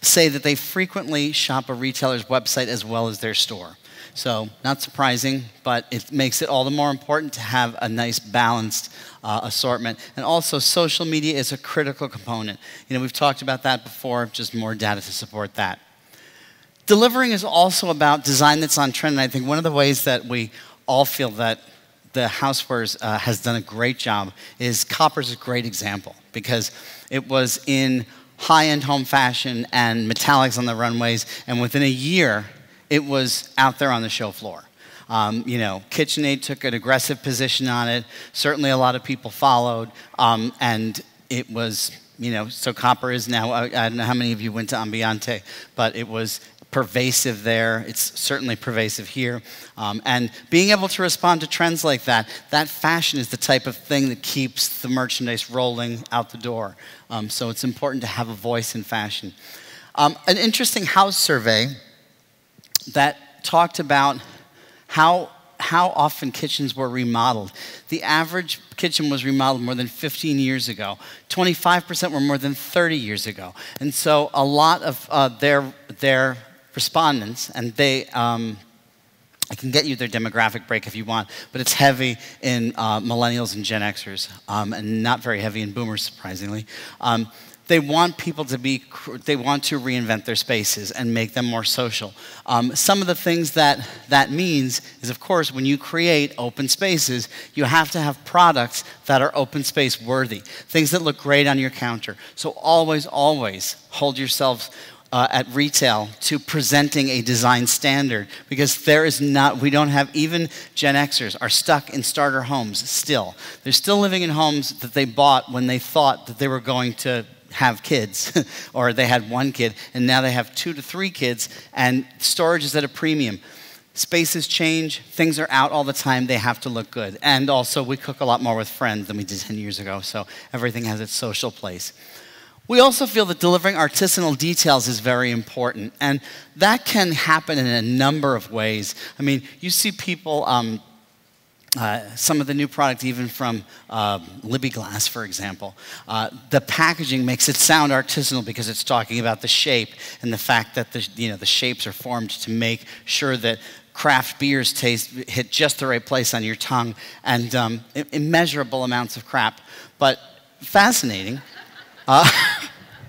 say that they frequently shop a retailer's website as well as their store. So, not surprising, but it makes it all the more important to have a nice balanced uh, assortment. And also, social media is a critical component. You know, we've talked about that before, just more data to support that. Delivering is also about design that's on trend. And I think one of the ways that we all feel that the Housewares uh, has done a great job is Copper's a great example because it was in high-end home fashion and metallics on the runways, and within a year, it was out there on the show floor. Um, you know, KitchenAid took an aggressive position on it. Certainly, a lot of people followed, um, and it was, you know, so Copper is now. I, I, don't know how many of you went to Ambiente, but it was pervasive there. It's certainly pervasive here. Um, and being able to respond to trends like that, that fashion is the type of thing that keeps the merchandise rolling out the door. Um, so it's important to have a voice in fashion. Um, an interesting house survey that talked about how how often kitchens were remodeled. The average kitchen was remodeled more than 15 years ago. 25% were more than 30 years ago. And so a lot of uh, their, their respondents, and they, um, I can get you their demographic break if you want, but it's heavy in uh, millennials and Gen Xers, um, and not very heavy in boomers, surprisingly. Um, they want people to be, they want to reinvent their spaces and make them more social. Um, some of the things that that means is, of course, when you create open spaces, you have to have products that are open space worthy, things that look great on your counter. So always, always hold yourselves uh, at retail to presenting a design standard because there is not, we don't have, even Gen Xers are stuck in starter homes still. They're still living in homes that they bought when they thought that they were going to have kids, or they had one kid, and now they have two to three kids, and storage is at a premium. Spaces change, things are out all the time, they have to look good. And also, we cook a lot more with friends than we did 10 years ago, so everything has its social place. We also feel that delivering artisanal details is very important, and that can happen in a number of ways. I mean, you see people, um, uh, some of the new product, even from uh, Libbey Glass, for example, uh, the packaging makes it sound artisanal because it's talking about the shape and the fact that the, you know, the shapes are formed to make sure that craft beers taste hit just the right place on your tongue and um, immeasurable amounts of crap. But fascinating. Uh,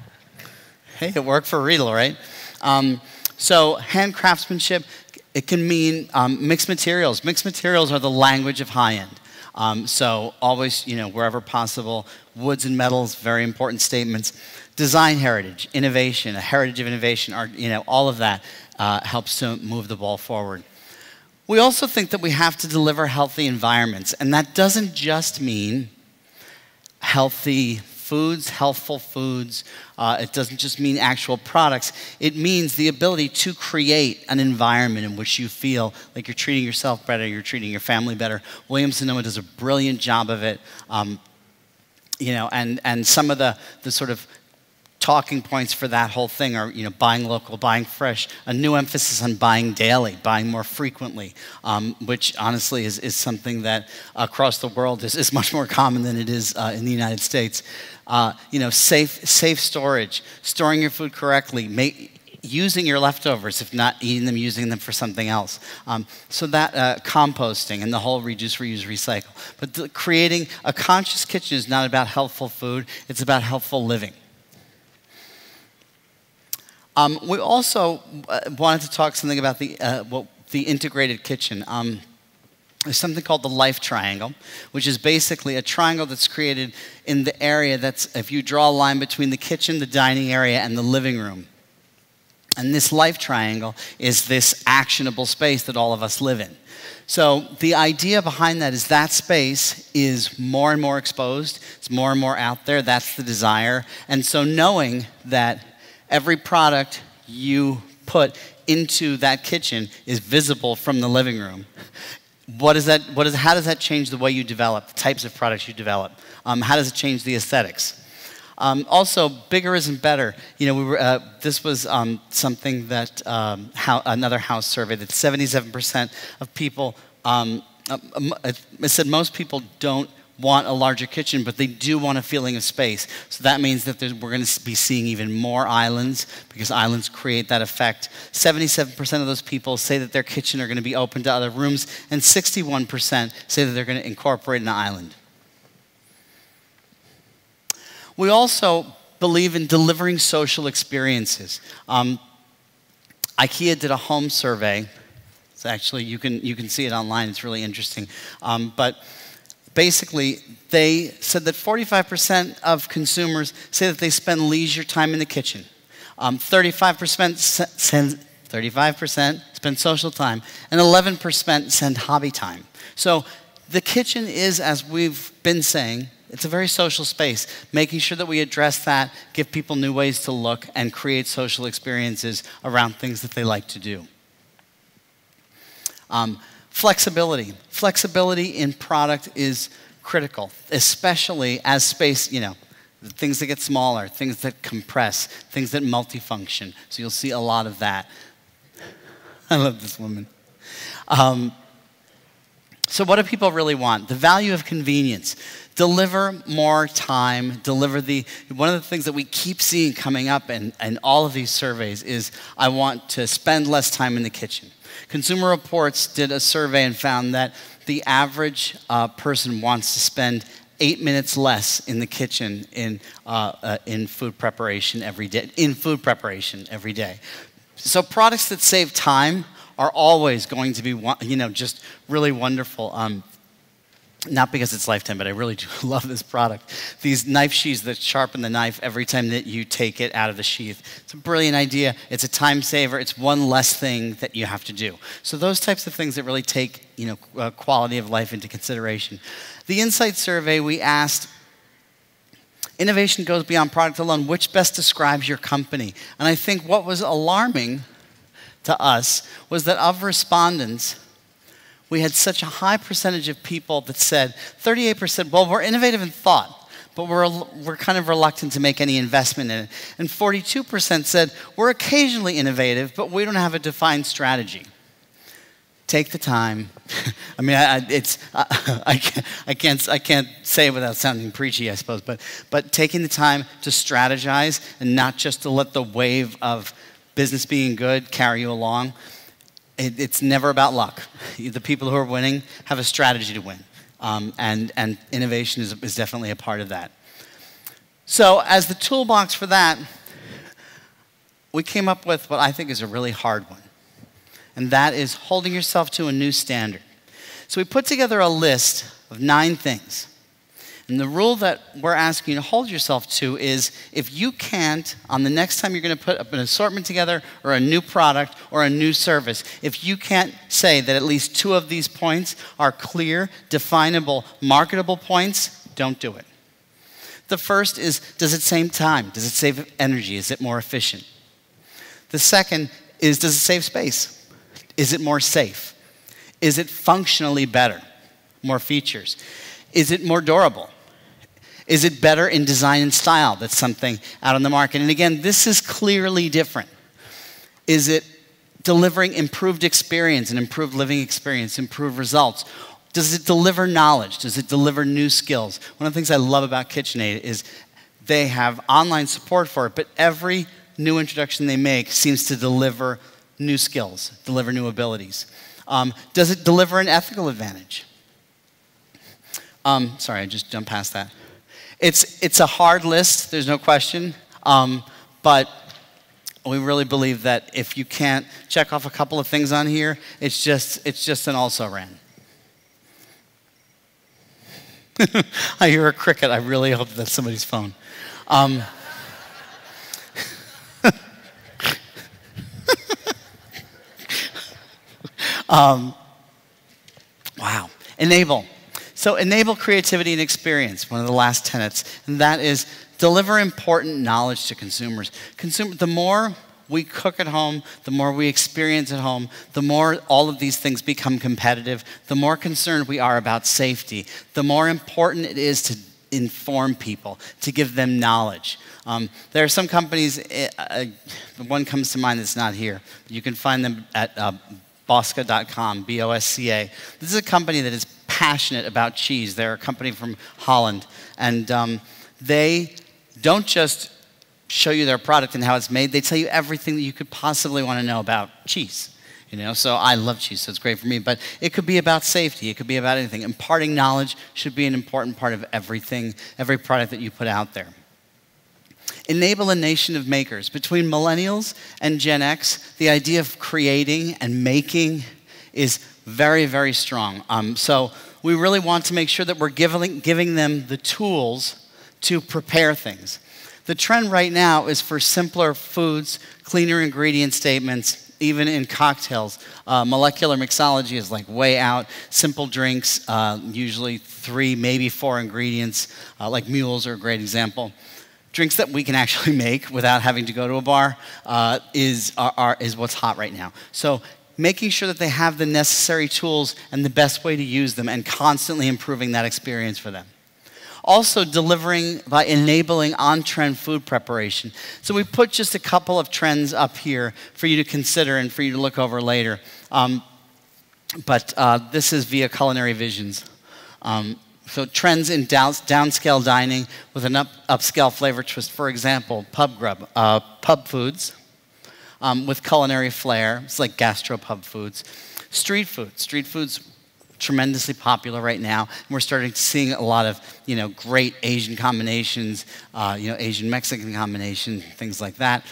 hey, it worked for Riedel, right? Um, so, hand craftsmanship, it can mean um, mixed materials. Mixed materials are the language of high end. Um, so, always, you know, wherever possible, woods and metals, very important statements. Design heritage, innovation, a heritage of innovation, art, you know, all of that uh, helps to move the ball forward. We also think that we have to deliver healthy environments, and that doesn't just mean healthy foods, healthful foods. Uh, it doesn't just mean actual products, it means the ability to create an environment in which you feel like you're treating yourself better, you're treating your family better. Williams Sonoma does a brilliant job of it. Um, you know, and, and some of the, the sort of talking points for that whole thing are you know buying local buying fresh a new emphasis on buying daily buying more frequently um, which honestly is, is something that across the world is, is much more common than it is uh, in the united states uh, you know safe safe storage storing your food correctly using your leftovers, if not eating them, using them for something else. Um, so that uh, composting and the whole reduce, reuse, recycle. But the, creating a conscious kitchen is not about healthful food; it's about healthful living. Um, we also uh, wanted to talk something about the, uh, what, the integrated kitchen. Um, there's something called the life triangle, which is basically a triangle that's created in the area that's, if you draw a line between the kitchen, the dining area, and the living room. And this life triangle is this actionable space that all of us live in. So the idea behind that is that space is more and more exposed, it's more and more out there, that's the desire. And so knowing that every product you put into that kitchen is visible from the living room. What is that, what is, how does that change the way you develop, the types of products you develop? Um, how does it change the aesthetics? Um, also, bigger isn't better. You know, we were, uh, this was um, something that um, how, another house survey that 77% of people, um, uh, it said most people don't want a larger kitchen, but they do want a feeling of space. So that means that we're going to be seeing even more islands because islands create that effect. 77% of those people say that their kitchen are going to be open to other rooms, and 61% say that they're going to incorporate an island. We also believe in delivering social experiences. Um, IKEA did a home survey. It's actually, you can, you can see it online, it's really interesting. Um, but basically, they said that 45% of consumers say that they spend leisure time in the kitchen. Um, 35% send, 35% spend social time, and 11% send hobby time. So the kitchen is, as we've been saying, it's a very social space, making sure that we address that, give people new ways to look, and create social experiences around things that they like to do. Um, flexibility. Flexibility in product is critical, especially as space, you know, things that get smaller, things that compress, things that multifunction. So you'll see a lot of that. I love this woman. Um, so, what do people really want? The value of convenience. Deliver more time. Deliver the. One of the things that we keep seeing coming up in, in all of these surveys is I want to spend less time in the kitchen. Consumer Reports did a survey and found that the average uh, person wants to spend eight minutes less in the kitchen in, uh, uh, in food preparation every day. In food preparation every day. So products that save time are always going to be, you know, just really wonderful. Um, not because it's lifetime, but I really do love this product. These knife sheaths that sharpen the knife every time that you take it out of the sheath. It's a brilliant idea. It's a time saver. It's one less thing that you have to do. So those types of things that really take you know, uh, quality of life into consideration. The Insight survey, we asked, innovation goes beyond product alone. Which best describes your company? And I think what was alarming to us was that of respondents, we had such a high percentage of people that said 38%, well, we're innovative in thought, but we're, we're kind of reluctant to make any investment in it. And 42% said, we're occasionally innovative, but we don't have a defined strategy. Take the time. I mean, I, it's, I, I, can't, I, can't, I can't say it without sounding preachy, I suppose, but, but taking the time to strategize and not just to let the wave of business being good carry you along it, it's never about luck. The people who are winning have a strategy to win. Um, and, and innovation is, is definitely a part of that. So, as the toolbox for that, we came up with what I think is a really hard one, and that is holding yourself to a new standard. So, we put together a list of nine things and the rule that we're asking you to hold yourself to is if you can't, on the next time you're going to put up an assortment together or a new product or a new service, if you can't say that at least two of these points are clear, definable, marketable points, don't do it. The first is does it save time? Does it save energy? Is it more efficient? The second is does it save space? Is it more safe? Is it functionally better? More features? Is it more durable? Is it better in design and style? That's something out on the market. And again, this is clearly different. Is it delivering improved experience and improved living experience, improved results? Does it deliver knowledge? Does it deliver new skills? One of the things I love about KitchenAid is they have online support for it, but every new introduction they make seems to deliver new skills, deliver new abilities. Um, does it deliver an ethical advantage? Um, sorry, I just jumped past that. It's, it's a hard list, there's no question, um, but we really believe that if you can't check off a couple of things on here, it's just, it's just an also ran. I hear a cricket. I really hope that's somebody's phone. Um, um, wow. Enable. So, enable creativity and experience, one of the last tenets, and that is deliver important knowledge to consumers. Consumer, the more we cook at home, the more we experience at home, the more all of these things become competitive, the more concerned we are about safety, the more important it is to inform people, to give them knowledge. Um, there are some companies, uh, uh, one comes to mind that's not here. You can find them at uh, bosca.com, B O S C A. This is a company that is passionate about cheese. They're a company from Holland. And um, they don't just show you their product and how it's made, they tell you everything that you could possibly want to know about cheese. You know, so I love cheese, so it's great for me. But it could be about safety. It could be about anything. Imparting knowledge should be an important part of everything, every product that you put out there. Enable a nation of makers. Between millennials and Gen X, the idea of creating and making is very, very strong. Um, so we really want to make sure that we're giving, giving them the tools to prepare things. The trend right now is for simpler foods, cleaner ingredient statements, even in cocktails. Uh, molecular mixology is like way out. Simple drinks, uh, usually three, maybe four ingredients, uh, like mules are a great example. Drinks that we can actually make without having to go to a bar uh, is, are, are, is what's hot right now. So making sure that they have the necessary tools and the best way to use them and constantly improving that experience for them. Also, delivering by enabling on trend food preparation. So, we put just a couple of trends up here for you to consider and for you to look over later. Um, but uh, this is via Culinary Visions. Um, so, trends in down, downscale dining with an up, upscale flavor twist. For example, pub grub, uh, pub foods um, with culinary flair. It's like gastropub foods. Street food. Street foods tremendously popular right now. And we're starting to see a lot of, you know, great Asian combinations, uh, you know, Asian-Mexican combinations, things like that.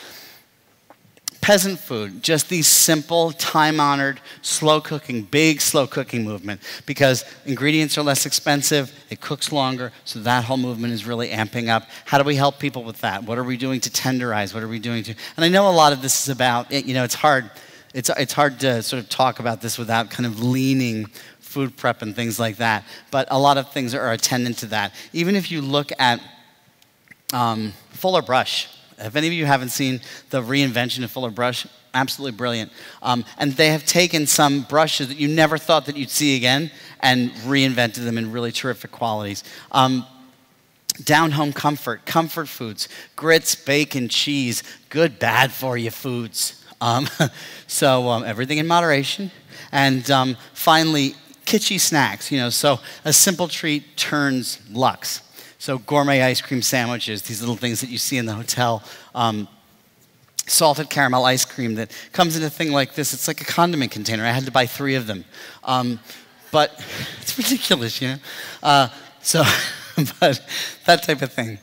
Peasant food, just these simple, time-honored, slow cooking, big slow cooking movement because ingredients are less expensive, it cooks longer, so that whole movement is really amping up. How do we help people with that? What are we doing to tenderize? What are we doing to, and I know a lot of this is about, you know, it's hard, it's, it's hard to sort of talk about this without kind of leaning food prep and things like that. But a lot of things are attendant to that. Even if you look at um, Fuller Brush, if any of you haven't seen the reinvention of Fuller Brush, absolutely brilliant. Um, and they have taken some brushes that you never thought that you'd see again and reinvented them in really terrific qualities. Um, down home comfort, comfort foods, grits, bacon, cheese, good, bad for you foods. Um, so um, everything in moderation. And um, finally, kitschy snacks, you know, so a simple treat turns luxe. So gourmet ice cream sandwiches, these little things that you see in the hotel. Um, salted caramel ice cream that comes in a thing like this. It's like a condiment container. I had to buy three of them. Um, but it's ridiculous, you know? Uh, so, but that type of thing.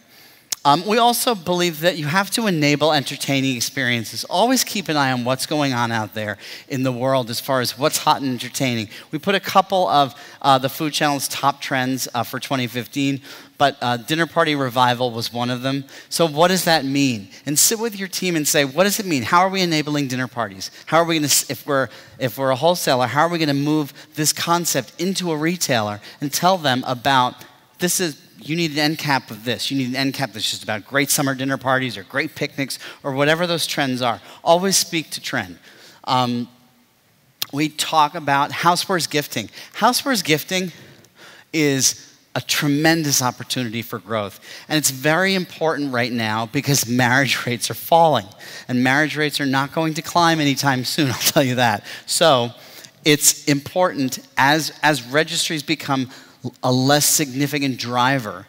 Um, we also believe that you have to enable entertaining experiences. Always keep an eye on what's going on out there in the world as far as what's hot and entertaining. We put a couple of uh, the Food Channel's top trends uh, for 2015, but uh, Dinner Party Revival was one of them. So, what does that mean? And sit with your team and say, what does it mean? How are we enabling dinner parties? How are we going to, if we're, if we're a wholesaler, how are we going to move this concept into a retailer and tell them about this is you need an end cap of this. You need an end cap that's just about great summer dinner parties or great picnics or whatever those trends are. Always speak to trend. Um, we talk about housewares gifting. Housewares gifting is a tremendous opportunity for growth. And it's very important right now because marriage rates are falling. And marriage rates are not going to climb anytime soon, I'll tell you that. So it's important as, as registries become a less significant driver.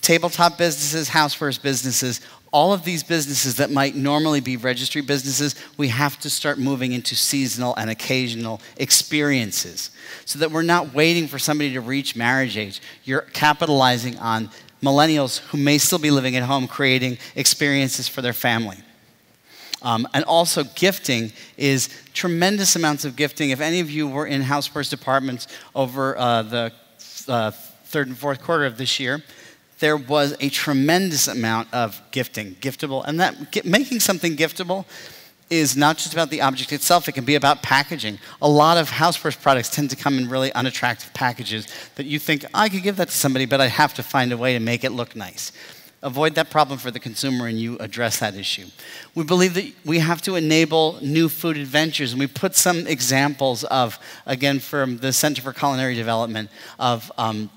Tabletop businesses, housewares businesses, all of these businesses that might normally be registry businesses, we have to start moving into seasonal and occasional experiences so that we're not waiting for somebody to reach marriage age. You're capitalizing on millennials who may still be living at home, creating experiences for their family. Um, and also, gifting is tremendous amounts of gifting. If any of you were in housewares departments over uh, the uh, third and fourth quarter of this year, there was a tremendous amount of gifting, giftable. And that making something giftable is not just about the object itself, it can be about packaging. A lot of housewares products tend to come in really unattractive packages that you think, I could give that to somebody, but I have to find a way to make it look nice avoid that problem for the consumer and you address that issue. We believe that we have to enable new food adventures, and we put some examples of, again, from the Center for Culinary Development, of um,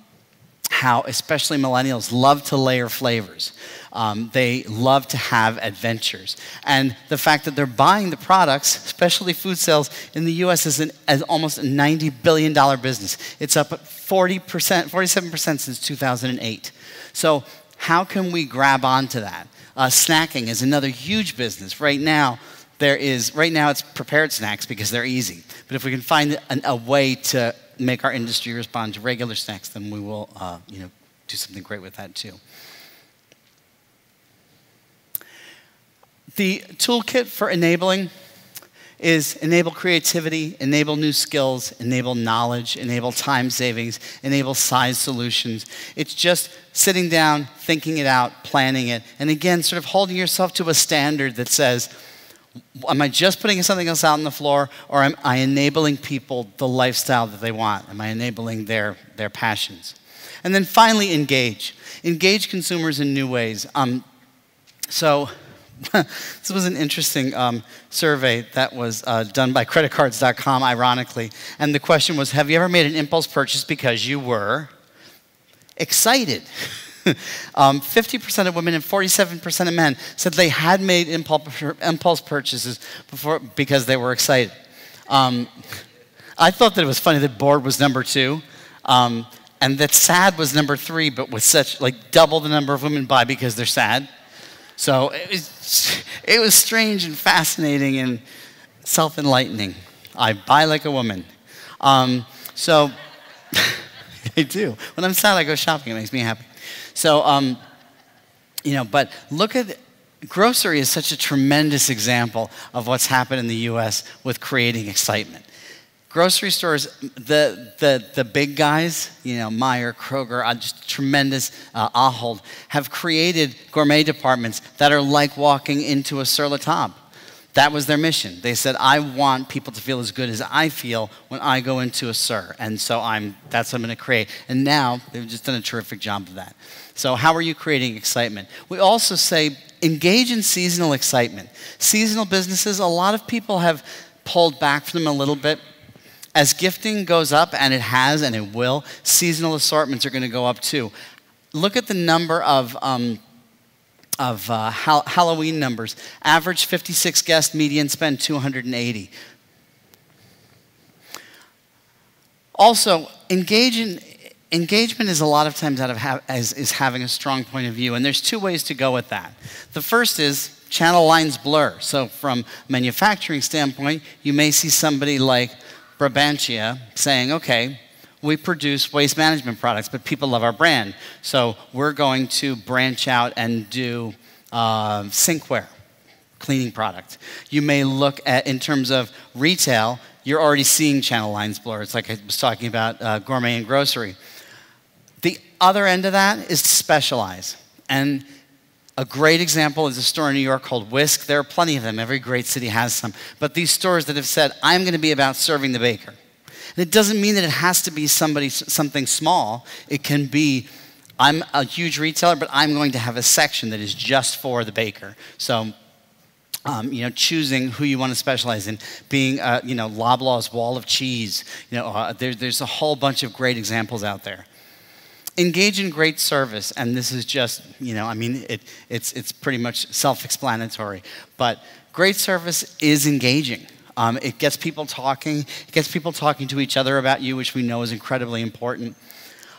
how especially millennials love to layer flavors. Um, they love to have adventures. And the fact that they're buying the products, especially food sales in the US, is an, as almost a $90 billion business. It's up 40%, 47% since 2008. So how can we grab onto that? Uh, snacking is another huge business. Right now, there is, right now it's prepared snacks because they're easy. But if we can find an, a way to make our industry respond to regular snacks, then we will, uh, you know, do something great with that too. The toolkit for enabling is enable creativity, enable new skills, enable knowledge, enable time savings, enable size solutions. It's just sitting down, thinking it out, planning it, and again, sort of holding yourself to a standard that says, Am I just putting something else out on the floor, or am I enabling people the lifestyle that they want? Am I enabling their, their passions? And then finally, engage. Engage consumers in new ways. Um, so, this was an interesting um, survey that was uh, done by creditcards.com, ironically. And the question was Have you ever made an impulse purchase because you were excited? um, 50% of women and 47% of men said they had made impulse, impulse purchases before because they were excited. Um, I thought that it was funny that bored was number two. Um, and that sad was number three, but with such like double the number of women buy because they're sad. So it was, it was strange and fascinating and self enlightening. I buy like a woman. Um, so I do. When I'm sad, I go shopping. It makes me happy. So, um, you know, but look at grocery is such a tremendous example of what's happened in the U.S. with creating excitement grocery stores, the, the, the big guys, you know, Meijer, Kroger, uh, just tremendous, uh, Ahold, have created gourmet departments that are like walking into a Sur La Table. That was their mission. They said, I want people to feel as good as I feel when I go into a Sur. And so I'm, that's what I'm going to create. And now they've just done a terrific job of that. So, how are you creating excitement? We also say engage in seasonal excitement. Seasonal businesses, a lot of people have pulled back from them a little bit as gifting goes up, and it has and it will, seasonal assortments are going to go up too. Look at the number of, um, of uh, ha- Halloween numbers. Average 56 guest, median spend 280. Also, engage in, engagement is a lot of times out of ha- as, is having a strong point of view, and there's two ways to go with that. The first is channel lines blur. So, from manufacturing standpoint, you may see somebody like Brabantia saying, okay, we produce waste management products, but people love our brand. So we're going to branch out and do uh, sinkware, cleaning product. You may look at, in terms of retail, you're already seeing channel lines blur. It's like I was talking about uh, gourmet and grocery. The other end of that is to specialize. And a great example is a store in New York called Whisk. There are plenty of them. Every great city has some. But these stores that have said, I'm going to be about serving the baker. It doesn't mean that it has to be somebody, something small. It can be, I'm a huge retailer, but I'm going to have a section that is just for the baker. So um, you know, choosing who you want to specialize in, being, uh, you know, Loblaw's Wall of Cheese. You know, uh, there, there's a whole bunch of great examples out there engage in great service and this is just you know i mean it, it's, it's pretty much self-explanatory but great service is engaging um, it gets people talking. It gets people talking to each other about you which we know is incredibly important.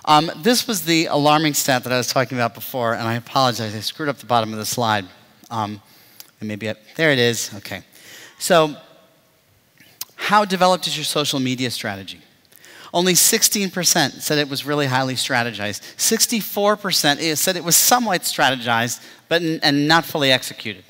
Um, this was the alarming stat that i was talking about before and i apologize. I screwed up the bottom of the slide. Um, and maybe I, there it is. Okay. So how developed is your social media strategy? Only 16% said it was really highly strategized. 64% said it was somewhat strategized, but and not fully executed.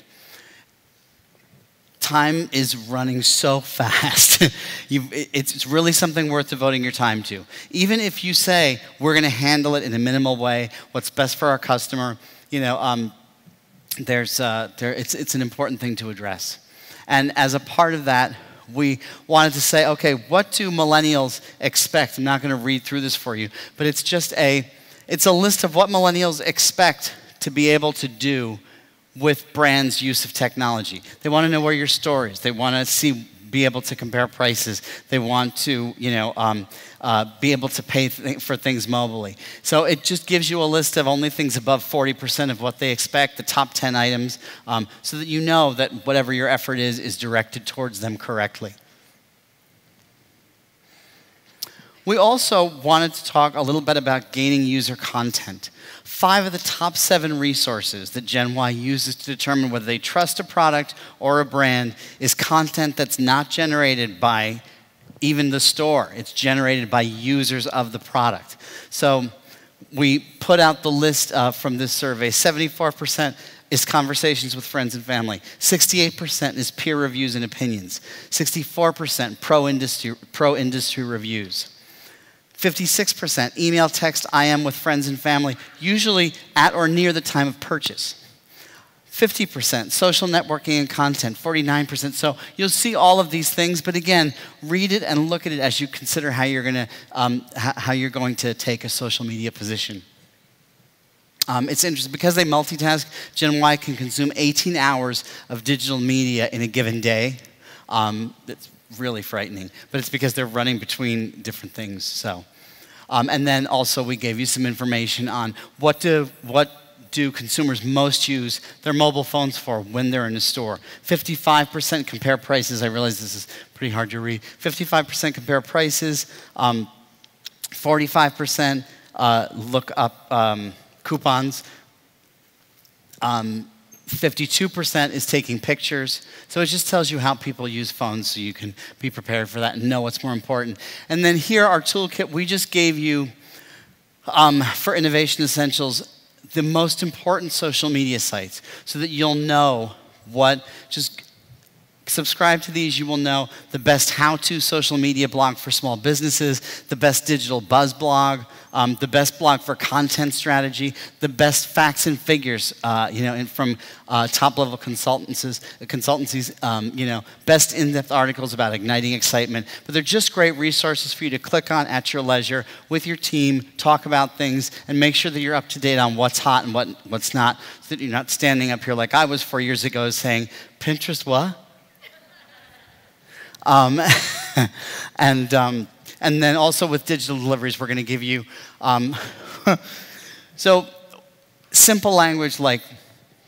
Time is running so fast. it's really something worth devoting your time to. Even if you say, we're going to handle it in a minimal way, what's best for our customer, you know, um, there's, uh, there, it's, it's an important thing to address. And as a part of that, we wanted to say, okay, what do millennials expect? I'm not going to read through this for you, but it's just a, it's a list of what millennials expect to be able to do with brands' use of technology. They want to know where your store is. They want to see be able to compare prices. They want to, you know, um, uh, be able to pay th- for things mobilely. So it just gives you a list of only things above 40% of what they expect, the top 10 items, um, so that you know that whatever your effort is is directed towards them correctly. We also wanted to talk a little bit about gaining user content five of the top seven resources that Gen Y uses to determine whether they trust a product or a brand is content that's not generated by even the store, it's generated by users of the product. So we put out the list uh, from this survey 74% is conversations with friends and family. 68% is peer reviews and opinions. 64% pro industry, pro industry reviews. 56% email, text, IM with friends and family, usually at or near the time of purchase. 50% social networking and content, 49%. So you'll see all of these things, but again, read it and look at it as you consider how you're, gonna, um, how you're going to take a social media position. Um, it's interesting because they multitask. Gen Y can consume 18 hours of digital media in a given day. Um, it's really frightening, but it's because they're running between different things. So, um, and then also we gave you some information on what do what do consumers most use their mobile phones for when they're in a store. 55% compare prices. I realize this is pretty hard to read. 55% compare prices. 45% um, uh, look up um, coupons. Um, 52% is taking pictures. So it just tells you how people use phones so you can be prepared for that and know what's more important. And then here, our toolkit, we just gave you um, for Innovation Essentials the most important social media sites so that you'll know what, just subscribe to these, you will know the best how to social media blog for small businesses, the best digital buzz blog, um, the best blog for content strategy, the best facts and figures, uh, you know, from uh, top level consultancies, consultancies um, you know, best in depth articles about igniting excitement. But they're just great resources for you to click on at your leisure with your team, talk about things, and make sure that you're up to date on what's hot and what, what's not, so that you're not standing up here like I was four years ago saying, Pinterest what? Um, and, um, and then also with digital deliveries, we're going to give you. Um, so, simple language like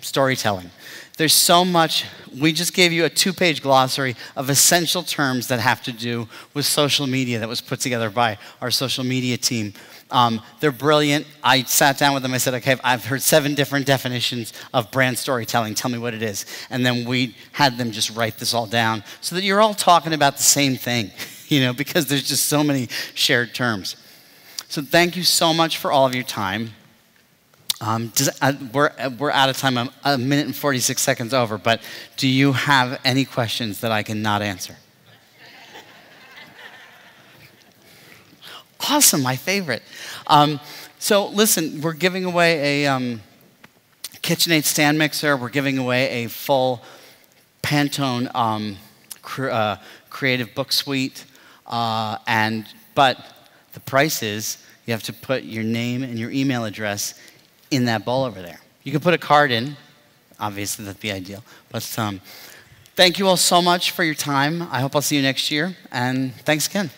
storytelling. There's so much. We just gave you a two page glossary of essential terms that have to do with social media that was put together by our social media team. Um, they're brilliant. I sat down with them. I said, okay, I've heard seven different definitions of brand storytelling. Tell me what it is. And then we had them just write this all down so that you're all talking about the same thing, you know, because there's just so many shared terms. So thank you so much for all of your time. Um, does, uh, we're, uh, we're out of time. I'm a minute and 46 seconds over, but do you have any questions that I cannot answer? awesome, my favorite. Um, so listen, we're giving away a um, KitchenAid stand mixer. We're giving away a full Pantone um, uh, creative book suite. Uh, and, but the price is you have to put your name and your email address in that bowl over there. You can put a card in. Obviously, that'd be ideal. But um, thank you all so much for your time. I hope I'll see you next year. And thanks again.